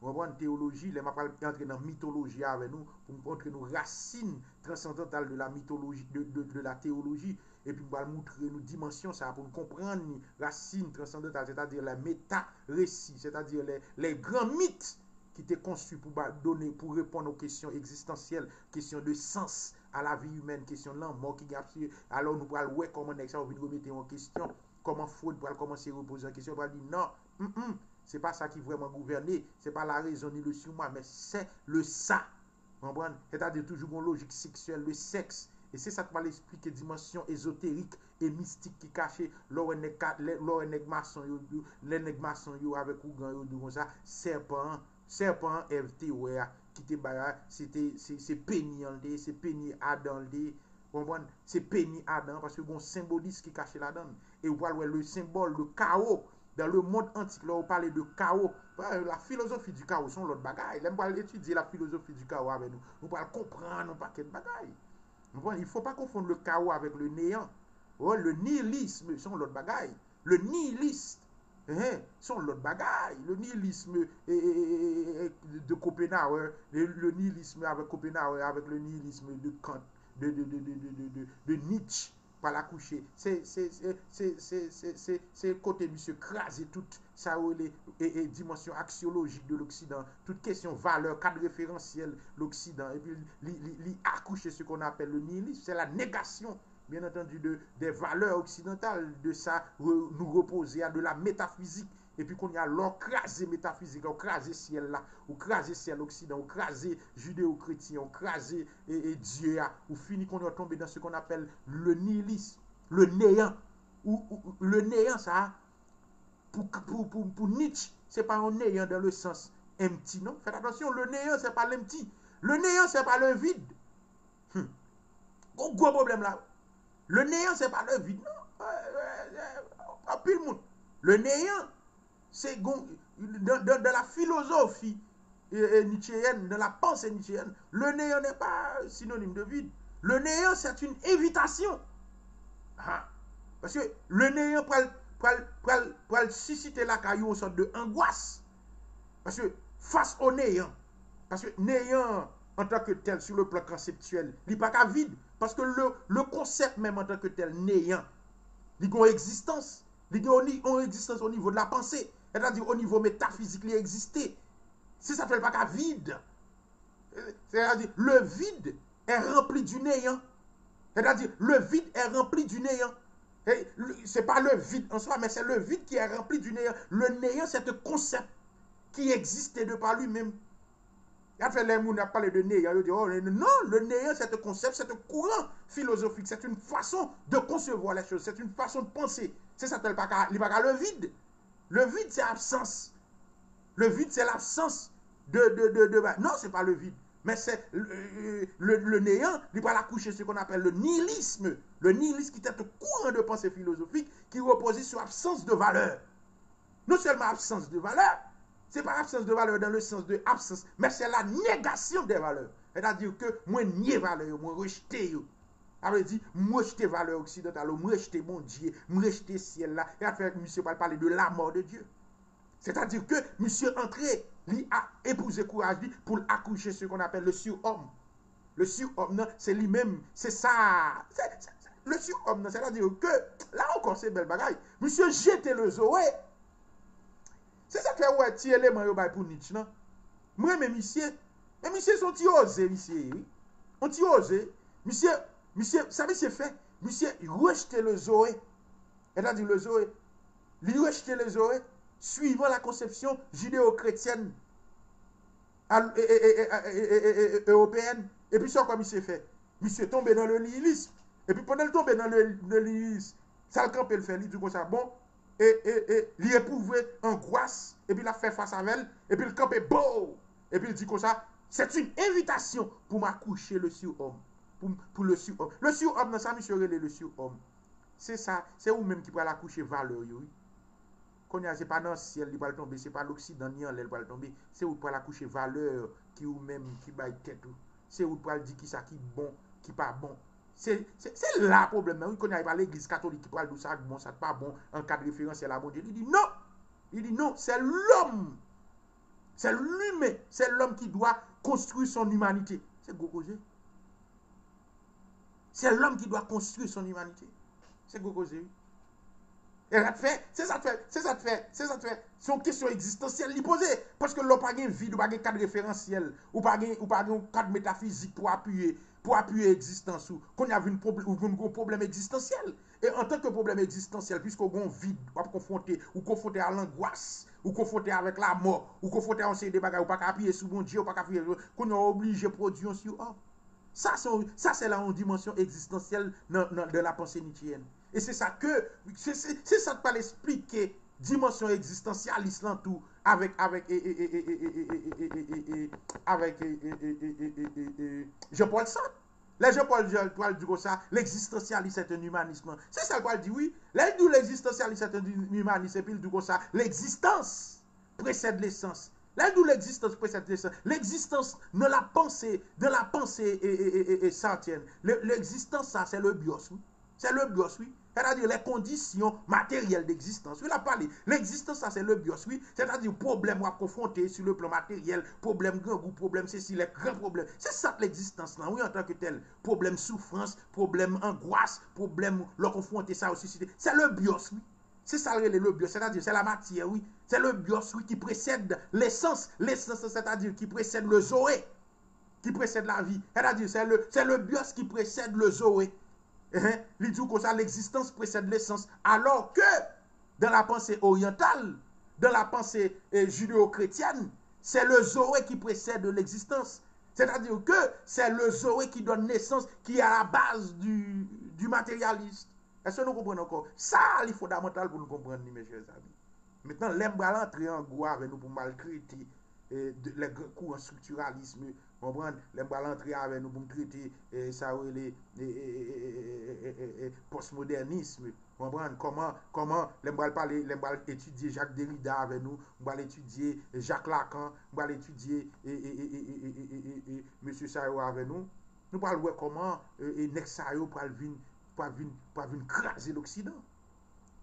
Mwen teoloji, lè mwen pal entre nan mitoloji avè nou pou mwen entre nou racine transcendantal de la mitoloji, de, de, de la teoloji. Epi mbal moutre nou dimensyon sa pou nou kompren ni racine transcendental, se ta dire la meta-resi, se ta dire le gran mit ki te konstu pou pou repon nou kesyon existansyel, kesyon de sens a la vi yumen, kesyon lan, mou ki gapsi, alon nou pral wek koman ek sa ou vin remete yon kesyon, koman foud pral komanse repose yon kesyon, pral di nan, se pa sa ki vreman gouverne, se pa la rezon ni le souman, men se le sa, mbran, se ta dire toujou bon logik seksuel, le seks, E se sa kwa li explike dimensyon ezoterik e mistik ki kache lor enek mason yo, l'enek mason yo avek ou gan yo di kon sa, serpan, serpan evte we a, ki te bara, se, se, se peni an de, se peni adan de, bonbon, se peni adan, paske bon simbolis ki kache la dan. E walwe le simbol, le kao, dan le mod antik la ou pale de kao, la filosofi di kao son lot bagay, lem pale etudye la filosofi di kao ave nou, nou pale kompran nou paket bagay. Il faut pas confondre le kao avek le neyan. Le nihilisme son lot bagay. Le nihiliste. son lot bagay, le nihilisme de Kopenhauer, le nihilisme avek Kopenhauer, avek le nihilisme de Kant, de Nietzsche, pala kouche, se kote misye krasi tout sa ou le dimensyon aksiologik de l'Oksidan, tout kesyon valeur, kad referansyel l'Oksidan, li akouche se kon apel le nihilisme, se la negasyon bien entendu, de valeurs occidentales, de ça nous reposer à de la métaphysique, et puis qu'on y a l'ocrasé métaphysique, l'ocrasé ciel là, crasé ciel occident, crasé judéo-chrétien, crasé et, Dieu, ou fini qu'on est tombé dans ce qu'on appelle le nihilisme, le néant, ou, le néant ça, pour, pour, pour, Nietzsche, c'est pas un néant dans le sens empty, non? Faites attention, le néant, c'est pas l'empty. Le néant, c'est pas le vide. Hum. Gros, problème là. Le néant, c'est pas le vide, non? Plus le monde. Le néant, c'est dans, la philosophie nietzschéenne, dans la pensée nietzschéenne, le néant n'est pas synonyme de vide. Le néant, c'est une invitation. Ah. Parce que le néant peut susciter la caillou en sorte de. Parce que face au néant, parce que néant en tant que tel sur le plan conceptuel, il n'est pas qu'à vide. Parce que le, concept même en tant que tel, néant, il a une existence. Il a une existence au niveau de la pensée. C'est-à-dire au niveau métaphysique, il existait. Si ça ne fait pas qu'à vide. C'est-à-dire le vide est rempli du néant. C'est-à-dire le vide est rempli du néant. Ce n'est pas le vide en soi, mais c'est le vide qui est rempli du néant. Le néant, c'est un concept qui existait de par lui-même. Il a fait les mots, a parlé de néant. Dit, oh, non, le néant, c'est un concept, c'est un courant philosophique, c'est une façon de concevoir les choses, c'est une façon de penser. C'est ça, il pas le vide. Le vide, c'est absence. Le vide, c'est l'absence de, de, de, de, Non, c'est pas le vide. Mais c'est le, le, néant, il va la coucher ce qu'on appelle le nihilisme. Le nihilisme qui est un courant de pensée philosophique qui repose sur absence de valeur. Non seulement absence de valeur, c'est pas absence de valeur dans le sens de absence, mais c'est la négation des valeurs. C'est-à-dire que moi nier valeur, moi rejeter Alors dit, moi rejeter valeur occidentale, moi rejeter mon Dieu, moi rejeter ciel là. Et après, monsieur va parler de la mort de Dieu. C'est-à-dire que monsieur entré, il a épousé courage pour accoucher ce qu'on appelle le surhomme. Le surhomme, c'est lui-même, c'est ça. le surhomme, c'est-à-dire que, là encore, c'est belle bagaille. Monsieur jeter le zoé. Se sa fè wè ti eleman yo bay pou nitch nan? Mwen men misye, men misye son ti oze misye. On ti oze. Misye, misye, sa misye fè? Misye rejte le zoe. E dan di le zoe. Li rejte le zoe, suivant la konsepsyon jideo-kretyen européen. E pi so kwa misye fè? Misye tombe nan le nihilisme. E pi pwè nan tombe nan le nihilisme, sa l kampe l fè li, di kon sa bon, et, il éprouvait angoisse, et puis il a fait face à elle, et puis le camp est beau, et puis il dit comme ça, c'est une invitation pour m'accoucher le surhomme, pour, pour le surhomme. Le surhomme, dans ça, monsieur, le surhomme. C'est ça, c'est vous-même qui pourrez l'accoucher valeur, oui. Quand c'est pas dans le ciel, il va tomber, c'est pas l'Occident, ni en l'air, tomber. C'est vous pourrez l'accoucher valeur, qui vous-même, qui va tête. C'est vous pourrez dire qui ça, qui bon, qui pas bon. C'est la problème. Oui, quand il arrive à l'église catholique qui parle de ça, bon, ça pas bon, en cas de référence, c'est la bonne Dieu. Il dit non. Il dit non, c'est l'homme. C'est l'humain. C'est l'homme qui doit construire son humanité. C'est Gogozé. C'est l'homme qui doit construire son humanité. C'est Gogo Zéu. Et ça te fait, c'est ça te fait, c'est ça te fait, c'est ça te fait. C'est une question existentielle, l'y poser. Parce que l'on pas une vide, ou pas un cadre référentiel, ou pas un cadre métaphysique pour appuyer, pour appuyer l'existence. Ou qu'on y a un problème existentiel. Et en tant que problème existentiel, puisqu'on a un vide, ou confronté, ou confronté à l'angoisse, ou confronté avec la mort, ou confronté à un série de bagages, ou pas appuyer sur mon Dieu, ou pas appuyer, qu'on est obligé de produire sur homme. Sa se la an dimensyon existensyel de la pensé nityen. E se sa ke, se sa te pal esplike dimensyon existensyalist lan tou, avek, avek, avek, Jean-Paul Sartre. Le Sartre di go sa, l'existentialist et un humanisme. Se sa kwa di, oui, le l'existentialist et un humanisme, epil di go sa, l'existence precède l'essence. Le di ou l'existence. L'existence ne la pensée, de la pensée et sentienne. L'existence sa, se le bios. Se le bios, oui. C'est-à-dire les conditions matérielles d'existence. Oui, la parler. L'existence, ça, c'est le bios, oui. C'est-à-dire problème à confronter sur le plan matériel, problème grand ou problème ceci, les grands problèmes. C'est ça l'existence, là, oui, en tant que tel. Problème souffrance, problème angoisse, problème, le confronter ça aussi. C'est le bios, oui. C'est ça le bios, c'est-à-dire c'est la matière, oui. C'est le bios, oui, qui précède l'essence. L'essence, c'est-à-dire qui précède le zoé, qui précède la vie. C'est-à-dire c'est le, le bios qui précède le zoé. Kon sa l'existence precède l'essence Alors que Dans la pensée orientale Dans la pensée judéo-chrétienne C'est le Zoé qui precède l'existence C'est-à-dire que C'est le Zoé qui donne naissance Qui est à la base du Ese nou kompren ankon? Sa li fondamental pou nou kompren ni, meche zami. Metan, lem bral antre an gwa ave nou pou mal kriti eh, le kou an strukturalisme. Kompren? Lem bral antre ave nou pou m kriti eh, sa ou le eh, postmodernisme. Kompren? Koman, koman, lem bral pale, lem bral etudye Jacques Derrida ave nou, m bral etudye Jacques Lacan, m bral etudye M. Sayo ave nou. Nou pral wè koman, e nek Sayo pral vin pral vin krasi l'Oksidan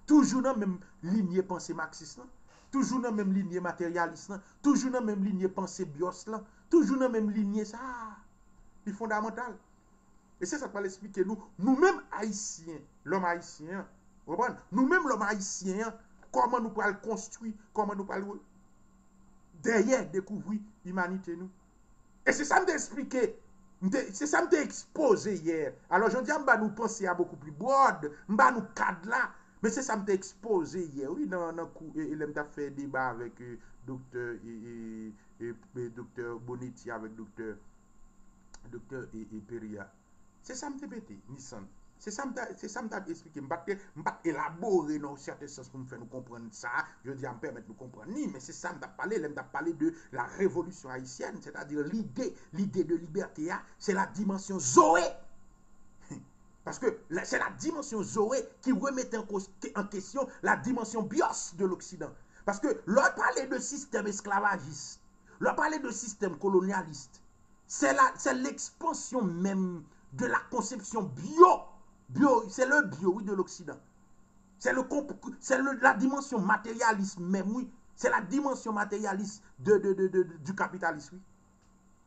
toujou nan mèm linye panse Marxist nan toujou nan mèm linye materialist nan toujou nan mèm linye panse Bios lan Toujou nan menm linye sa. Li fondamental. E se sa pa l'esplike nou. Nou menm haisyen. L'om haisyen. Nou menm l'om haisyen. Koman nou pal konstwi. Koman nou pal derye dekouvri imanite nou. E se sa mte esplike. Se sa mte expose yer. Alors, joun diyan mba nou pense ya beaucoup plus broad. Mba nou kad la. Men se sa mte expose yer. Oui, nan, nan kou, e, e lem ta fe deba avèk e, euh, doktor, e, e, e, doktor Boniti avèk doktor, doktor e, e Peria. Se sa mte pete, nisan. C'est ça me expliqué. Je pas élaborer dans certains sens pour me faire nous comprendre ça. Je dis à me permettre de nous comprendre. Ni, mais c'est ça me parlé. Je parlé de la révolution haïtienne, c'est-à-dire l'idée, l'idée de liberté, hein, c'est la dimension Zoé. [LAUGHS] Parce que c'est la dimension Zoé qui remet en, question la dimension bios de l'Occident. Parce que l'on parlait de système esclavagiste, Lò pale de sistem kolonialiste, se l'expansyon menm de la konsepsyon bio, se le bio, oui, de l'Occident. Se la dimensyon materialiste menm, oui, se la dimensyon materialiste du kapitalisme, oui.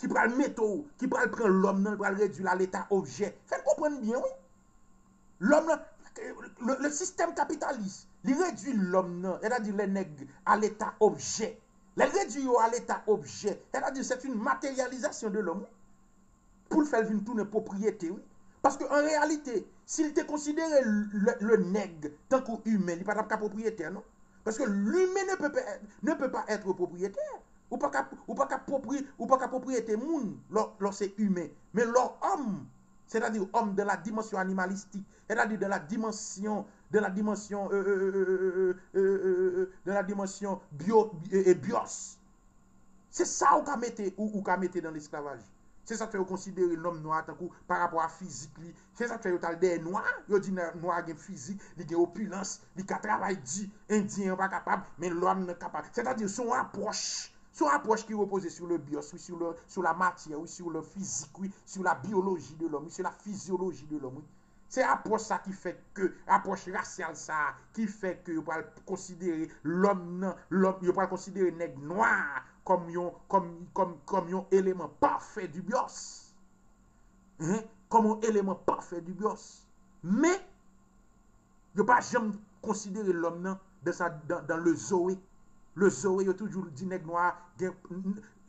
Ki pral meto, ki pral pren l'homme nan, pral redu la l'état objet. Fèl kompren bien, oui. L'homme le sistem kapitaliste, li redu l'homme nan, el a di le neg a l'état objet. Le réduit à l'état objet, c'est-à-dire c'est une matérialisation de l'homme pour le faire une tourne propriété. Oui. Parce qu'en réalité, s'il était considéré le, nègre tant qu'humain, il n'est pas propriétaire, non Parce que l'humain ne peut, pas, être propriétaire. Ou pas qu'à pas propriété moun lorsque c'est humain. Mais l'homme, c'est-à-dire homme de la dimension animalistique, c'est-à-dire de la dimension de la dimension, euh, euh, euh, de la dimension bio, et bios. C'est ça mettez ou, ou dans l'esclavage. Se sa fè yo konsidere l'om noa takou par rapport a fizik li. Se sa fè yo tal dey noa, yo di noa gen fizik, li gen opulans, li ka travay di, indyen pa kapab, men l'om nan kapab. Se ta di son aproche, son aproche ki repose sur le bios, oui, sur, le, sur la matière, oui, sur le fizik, oui, sur la biologie de l'homme, sur la physiologie de l'homme. Se aproche sa ki fè ke, aproche racial sa, ki fè ke yo pal konsidere l'om nan, yo pal konsidere neg noa, kom yon, kom, kom, kom yon eleman parfè du bios. Hein? Kom yon eleman parfè du bios. Me, yo pa jem konsidere lom nan dan, dan le zoe. Le zoe yo toujou di neg noa.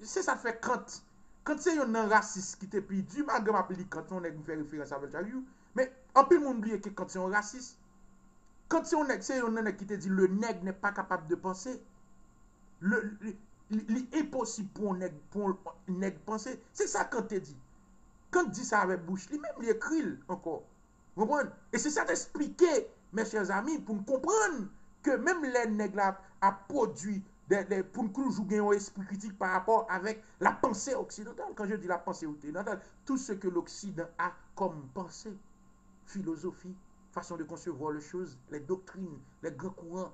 Se sa fe kant. Kant se yon nan rasis ki te pi di magam ap li kant Non neg mou fe referans avel charyou. Me, anpil moun bliye ki kant se yon rasis. Kant se yon neg, se yon nan neg ki te di le neg ne pa kapab de panse. Le, le, Li e posib pou neg panse. Se sa kant te di. Kant di sa ave bouch. Li menm li ekril anko. E se sa te esplike. Mes chers amis, pou nou kompran ke mèm lè nèg la a podwi pou nou koujou gen yon esprit kritik par rapport avèk la pensè oksidental. Kan je di la pensè oksidental, tout se ke l'oksidant a kom pensè, filosofi, fason de konsevo le chouz, le doktrine, le gran kouran,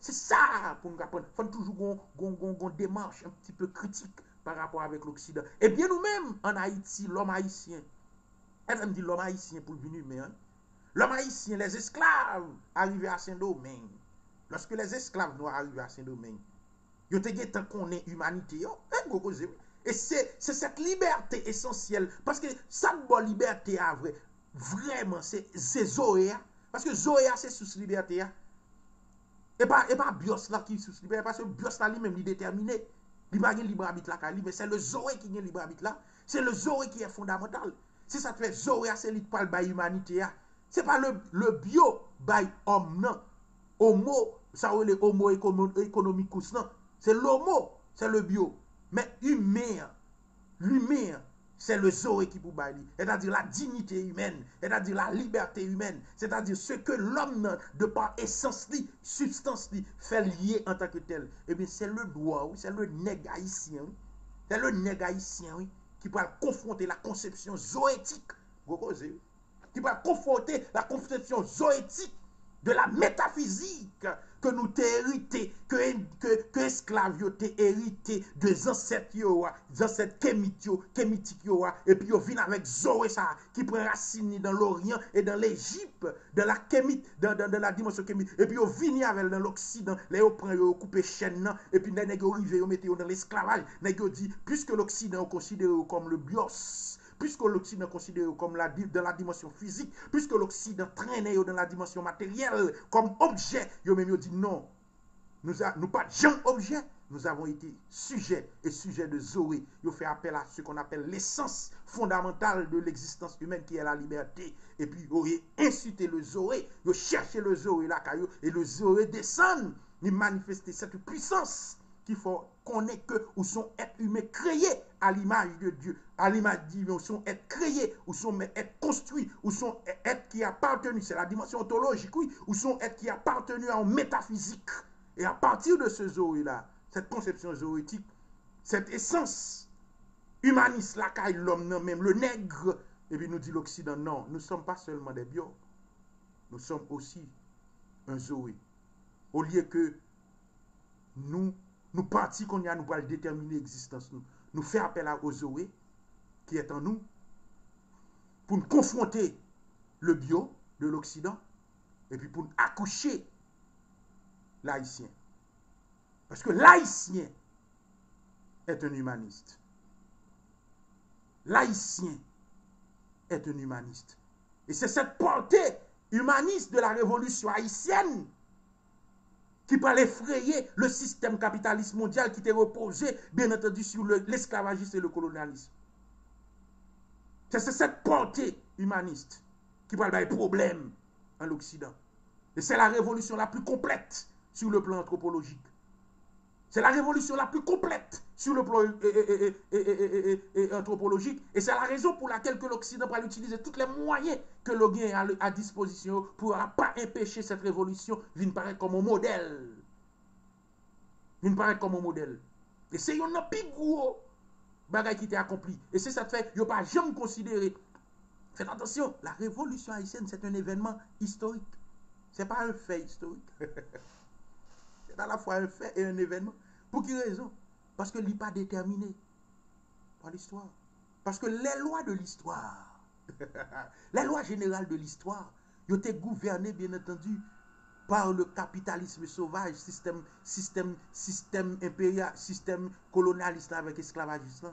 se sa pou nou kapon. Fon toujou gon demarche un pti peu kritik par rapport avèk l'oksidant. Ebyen nou mèm an Haiti, l'om haïtien, etre m di l'om haïtien pou vini mè an, L'homme haïtien, les esclaves, arrivés à Saint-Domingue. Lorsque les esclaves noirs arrivés à Saint-Domingue, ils ont tant qu'on est humanité. Et c'est cette liberté essentielle. Parce que ça bonne liberté à vrai, vraiment, c'est Zoé. Parce que Zoé, c'est sous liberté. Et pas, et pas Bios là qui sous liberté. Parce que Bios là, lui-même, il est déterminé. Pas libre arbitre là, mais c'est le Zoé qui est libre. C'est le Zoé qui est fondamental. Si ça te fait Zoé, c'est lui qui parle de l'humanité. Se pa le bio bay om nan, homo, sa ou le homo ekonomikous nan, se l'homo, se le bio. Men humer, l'humer, se le zoe ki pou bay li. E ta di la dignite humen, e ta di la ta di se ke l'om nan, de pa esens li, substans li, fe liye an tak etel. E bin se le doa ou, se le negayisyen, se le negayisyen, ki pou al konfronte la ze ou. qui va confronter la conception zoétique de la métaphysique que nous t'ai hérité, que, que, que esclaves t'ai hérité des ancêtres des ancêtres kémitiques et puis ils viennent avec Zoé ça, qui prend racine dans l'Orient et dans l'Égypte, dans la kémite, dans, dans, la dimension kémite, et puis ils viennent avec dans l'Occident, les ils prennent, ils coupent chaîne, et puis ils arrivent, ils mettent dans l'esclavage, ils dit, puisque l'Occident est considéré comme le bios, puisque l'Occident considéré comme la, dans la dimension physique, puisque l'Occident traîne dans la dimension matérielle comme objet, yo même dit non. Nous nous pas gens objet, nous avons été sujets et sujets de Zoé. Ils fait appel à ce qu'on appelle l'essence fondamentale de l'existence humaine qui est la liberté. Et puis, ils incité le Zoé, ils cherché le Zoé là, et le Zoé descend, il manifester cette puissance qu'il faut est que ou sont êtres humains créés à l'image de Dieu, à l'image sont êtres créés, ou sont êtres construits, ou sont êtres qui appartenus, c'est la dimension ontologique, oui, ou sont êtres qui appartenus en métaphysique. Et à partir de ce zoé-là, cette conception zoétique, cette essence humaniste, la caille, l'homme, même le nègre, et puis nous dit l'Occident, non, nous ne sommes pas seulement des bio, nous sommes aussi un zoé. Au lieu que nous nous partis qu'on y a, nous allons déterminer l'existence. Nous, nous appel à Ozoé, qui est en nous, pour nous confronter le bio de l'Occident, et puis pour nous accoucher l'haïtien. Parce que l'haïtien est un humaniste. L'haïtien est un humaniste. Et c'est cette portée humaniste de la révolution haïtienne qui peut effrayer le système capitaliste mondial qui était reposé, bien entendu, sur l'esclavagisme et le colonialisme. C'est cette portée humaniste qui parle des problèmes en l'Occident. Et c'est la révolution la plus complète sur le plan anthropologique. C'est la révolution la plus complète sur le plan anthropologique. Et c'est la raison pour laquelle l'Occident va utiliser tous les moyens que le a à disposition pour ne pas empêcher cette révolution de paraître comme un modèle. De paraître comme un modèle. Et c'est un plus gros bagage qui été accompli. Et c'est ça fait, il ne pas jamais considérer. Faites attention, la révolution haïtienne, c'est un événement historique. Ce n'est pas un fait historique. [LAUGHS] c'est à la fois un fait et un événement. Pour quelle raison? Parce que pas déterminé par l'histoire. Parce que les lois de l'histoire, [LAUGHS] les lois générales de l'histoire, ont été gouvernées, bien entendu, par le kapitalisme sovaj, sistem, sistem, sistem imperia, sistem kolonialist la vek esklavajist la.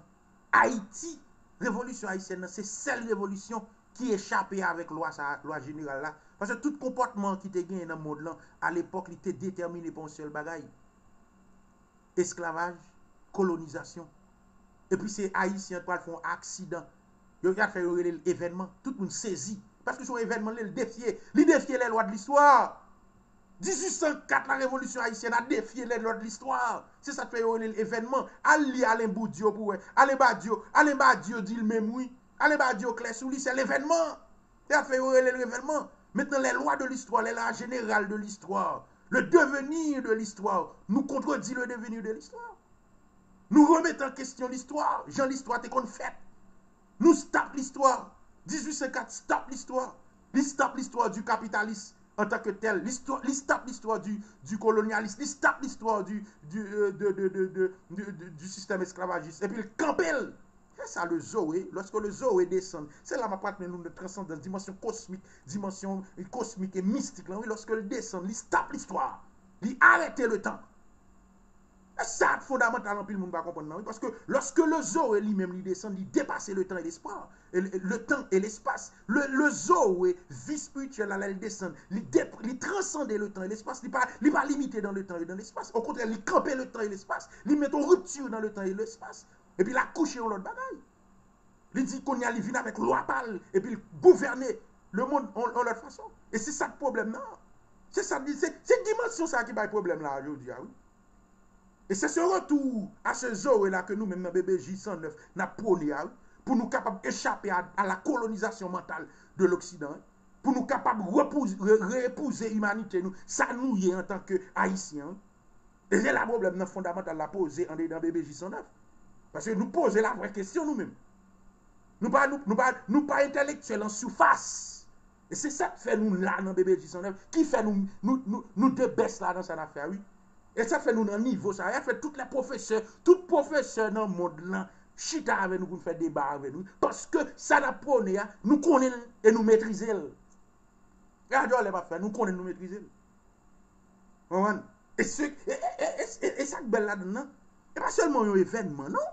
Haiti, revolisyon Haitienne, se sel revolisyon ki echapè avèk lwa, lwa general la. Pase tout komportman ki te gen nan mod lan, al epok li te determine pon sel bagay. Esklavaj, kolonizasyon. E pi se Haitien kwa fon aksidan. Yo gade fè yon evenman, tout moun sezi. Paske son evenman li defye, li defye le lwa de l'histoire. 1804, la revolution haïtienne a défié lois de l'histoire. C'est ça qui fait l'événement. Allez, allez, Boudio, pour Allez, Badio, allez, Badio, dit le même oui. Allez, Badio, clé sous lui, c'est l'événement. Ça fait l'événement. Maintenant, les lois de l'histoire, les lois générales de l'histoire, le devenir de l'histoire, nous contredit le devenir de l'histoire. Nous remettons en question l'histoire. Jean, l'histoire, t'es qu'on fait. Nous stop l'histoire. 1804, stop l'histoire. Stop l'histoire du capitalisme en tant que tel, l'histoire, l'histoire du, du colonialisme, l'histoire, l'histoire du, du, euh, du, système esclavagiste. Et puis le campel. C'est ça le Zoé. Lorsque le Zoé descend, c'est là ma part nous de transcendance, dimension cosmique, dimension cosmique et mystique. Là, oui, lorsque le descend, l'histoire. Il le temps. Ça, fondamental, en pile, monde pas comprendre. Parce que lorsque le Zoé lui-même, il descend, il dépasse le temps et l'espoir. Le temps et l'espace. Le, le Zoé, vie spirituelle, elle descend. Il transcende le temps et l'espace. Il n'est pas, pas limité dans le temps et dans l'espace. Au contraire, il campe le temps et l'espace. Il met en rupture dans le temps et l'espace. Et puis, il a couché en l'autre bagaille. Il dit qu'on y a vient avec loi pâle. Et puis, il gouvernait le monde en, l'autre façon. Et c'est ça le problème, non? C'est ça, c'est dimension ça qui va le problème là, je vous dis, ah oui. E se se retou a se zore la ke nou men men bebe J109 na proli al pou nou kapab echapè a, a la kolonizasyon mental de l'Oksidan, pou nou kapab repouze imanite nou, sa nou ye an tanke Haitien. E jè la problem nan fondamental la pose an dey dan bebe J109. Pase nou pose la vre kestyon nou men. Nou pa, nou, nou pa, nou pa intelektuel an soufas. E se sa fè nou la nan bebe J109, ki fè nou, nou debes la nan san afè, oui. E sa fè nou nan nivou sa. E fè tout la profeseur, tout profeseur nan mod lan, chita avè nou koun fè deba avè nou. Paske sa la pone ya, nou konen e nou metrize l. E a do ale pa fè, nou konen nou metrize l. Mwen, e sak bel la den nan, e pa selman yon evenman nan.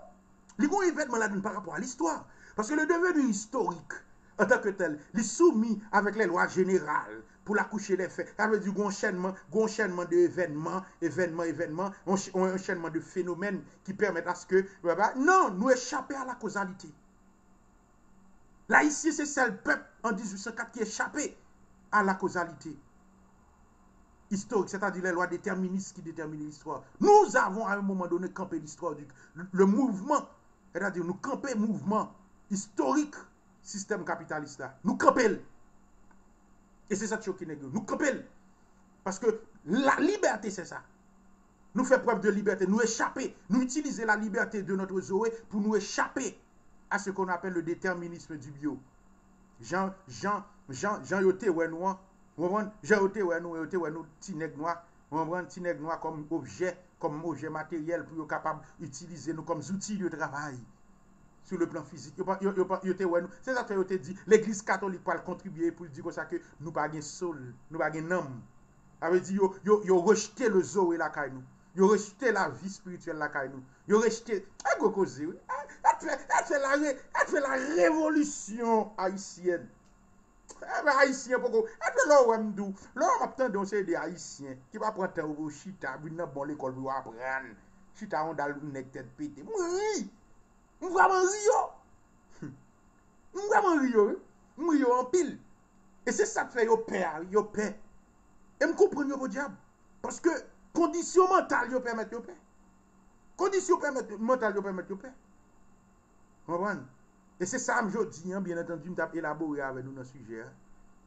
Li kon evenman la den par rapport a l'histoire. Paske le devenu historik, an tak ke tel, li soumi avèk le lwa general, pour la des faits. Ça veut dire enchaînement, enchaînement d'événements, événements, événements, un enchaînement de phénomènes qui permettent à ce que... Non, nous échapper à la causalité. Là, ici, c'est le peuple en 1804 qui échappé à la causalité historique, c'est-à-dire les lois déterministes qui déterminent l'histoire. Nous avons à un moment donné campé l'histoire, du le mouvement, c'est-à-dire nous camper mouvement historique système capitaliste Nous camper et c'est ça qui est Nous campons. Parce que la liberté, c'est ça. Nous faisons preuve de liberté, nous échapper, nous utiliser la liberté de notre Zoé pour nous échapper à ce qu'on appelle le déterminisme du bio. Jean, Jean, Jean, Jean yote ouais noir, Jean yote ouais nous, yote ouais nous, petit noir, on prend petit noir comme objet, comme objet matériel pour être capable d'utiliser nous comme outils de travail sur le plan physique. C'est ça que je te dit. L'église catholique va contribuer pour dire que nous pas de sol, nous pas de nom. Ça veut dire qu'ils ont rejeté le zoo et la caille nous. Ils ont rejeté la vie spirituelle la caille nous. Ils ont rejeté. Elle fait la révolution haïtienne. Ebe Haitien poko, ebe lò wèm dou, lò wèm ap tan don se de Haitien Ki pa prantan ou chita, bin nan bon l'ekol bi wap ran Chita an dal ou nek tet pete, mwen Mwen vwaman riyo. Hm. Mwen vwaman riyo, Mwen riyo an pil. E se sa fè yo pe yo pe. E m koupren yo bo diab. Paske kondisyon mental yo pèmèt yo pe. Kondisyon mental yo pèmèt yo pe. Mwen? E se sa m jodi, bien entendi, m tap elabore ave nou nan suje.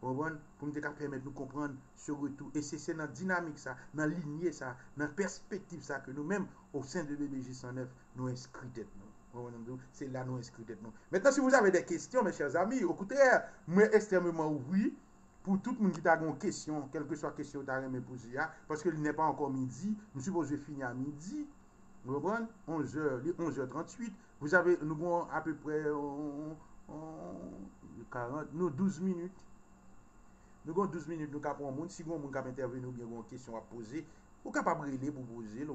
Mwen? Pou m te ka pèmèt nou koupren se retou. E se se nan dinamik sa, nan linye sa, nan perspektiv sa ke nou mèm ou sen de BBJ 109 nou inskrite nou. c'est là nous inscrits nous. Maintenant, si vous avez des questions, mes chers amis, au contraire, moi extrêmement oui pour tout le monde qui a une question, quelle que soit la question que vous poser, parce qu'il n'est pas encore midi, nous supposons finir à midi, vous comprenez 11h, 11h38, vous avez, nous avons à peu près on, on, 40, nous 12 minutes. Nous avons 12 minutes, nous avons un monde, si vous avez intervenu, nous avons une question à poser, vous pouvez pas brûler pour poser,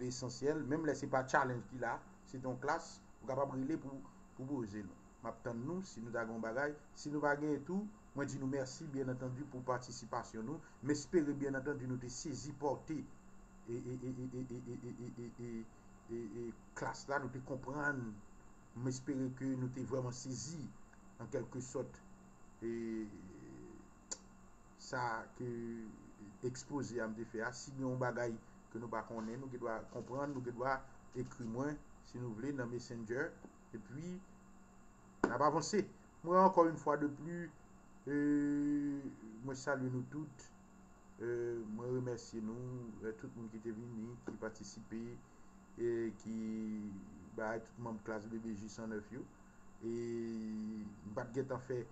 l'essentiel, même là, ce n'est pas challenge qu'il a. si ton klas, ou kapap rile pou pou boze nou. Map tan nou, si nou dagon bagay, si nou bagen etou, mwen di nou mersi, bien entendi, pou participasyon nou, mespere, bien entendi, nou te sezi, porte, e klas la, nou te kompran, mespere ke nou te vreman sezi, an kelke sot, e sa ke expose am de fe, a si nou bagay, ke nou ba konen, nou ke dwa kompran, nou ke dwa ekri mwen, si nou vle, nan Messenger. E pi, nan pa avanse. Mwen ankon yon fwa de plu, euh, mwen salye nou tout. Euh, mwen remersye nou, tout moun ki te vini, ki patisipe, ki ba tout moun klas BBJ 109 yo. E mbat get an fe,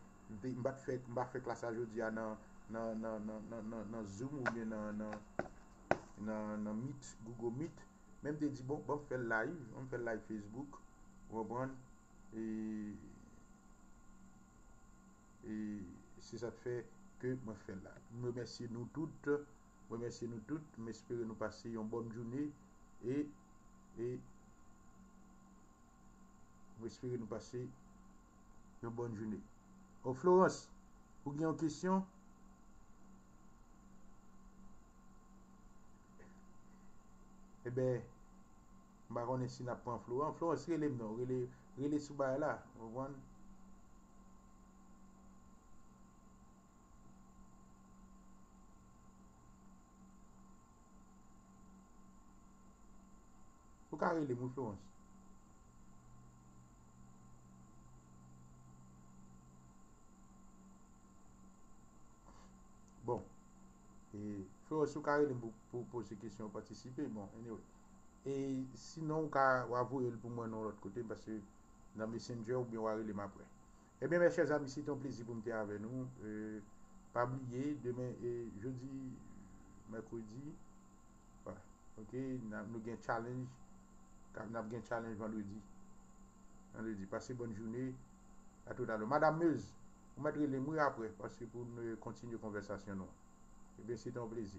mbat fe, mbat fe klas a jodi a nan, nan, nan, nan Zoom ou men nan Meet, Google Meet. Mem te di bon, bon fè live, bon fè live Facebook, wabon, e, e, se sa te fè ke mwen fè la. Mwen mersi nou tout, mwen mersi nou tout, mwen espere nou pase yon bon jouni, e, e, mwen espere nou pase yon bon jouni. O oh, Florence, ou gen yon kèsyon Eh e ebe, mba konen si nap pran Florence. Florence rele m nou, rele, rele sou bay la, wakwan. Ou ka rele mou Florence? Bon, e... Fyo sou ka relem pou pose kesyon patisipe, bon, anyway. E sinon, ou ka wavou el pou mwen nou lot kote, basè nan messenger ou bi warelem apre. E eh ben, mè chèz ami, si ton plezi pou mte ave nou, euh, pa bliye, demè, euh, jodi, mèkoudi, voilà, ok, nan, nou gen challenge, nan gen challenge vandredi. Vandredi, pase bon jounè, a tout alò. Madame Meuse, ou mètre le mou apre, pase pou nou kontinye konversasyon nou. Herbicida oblíquo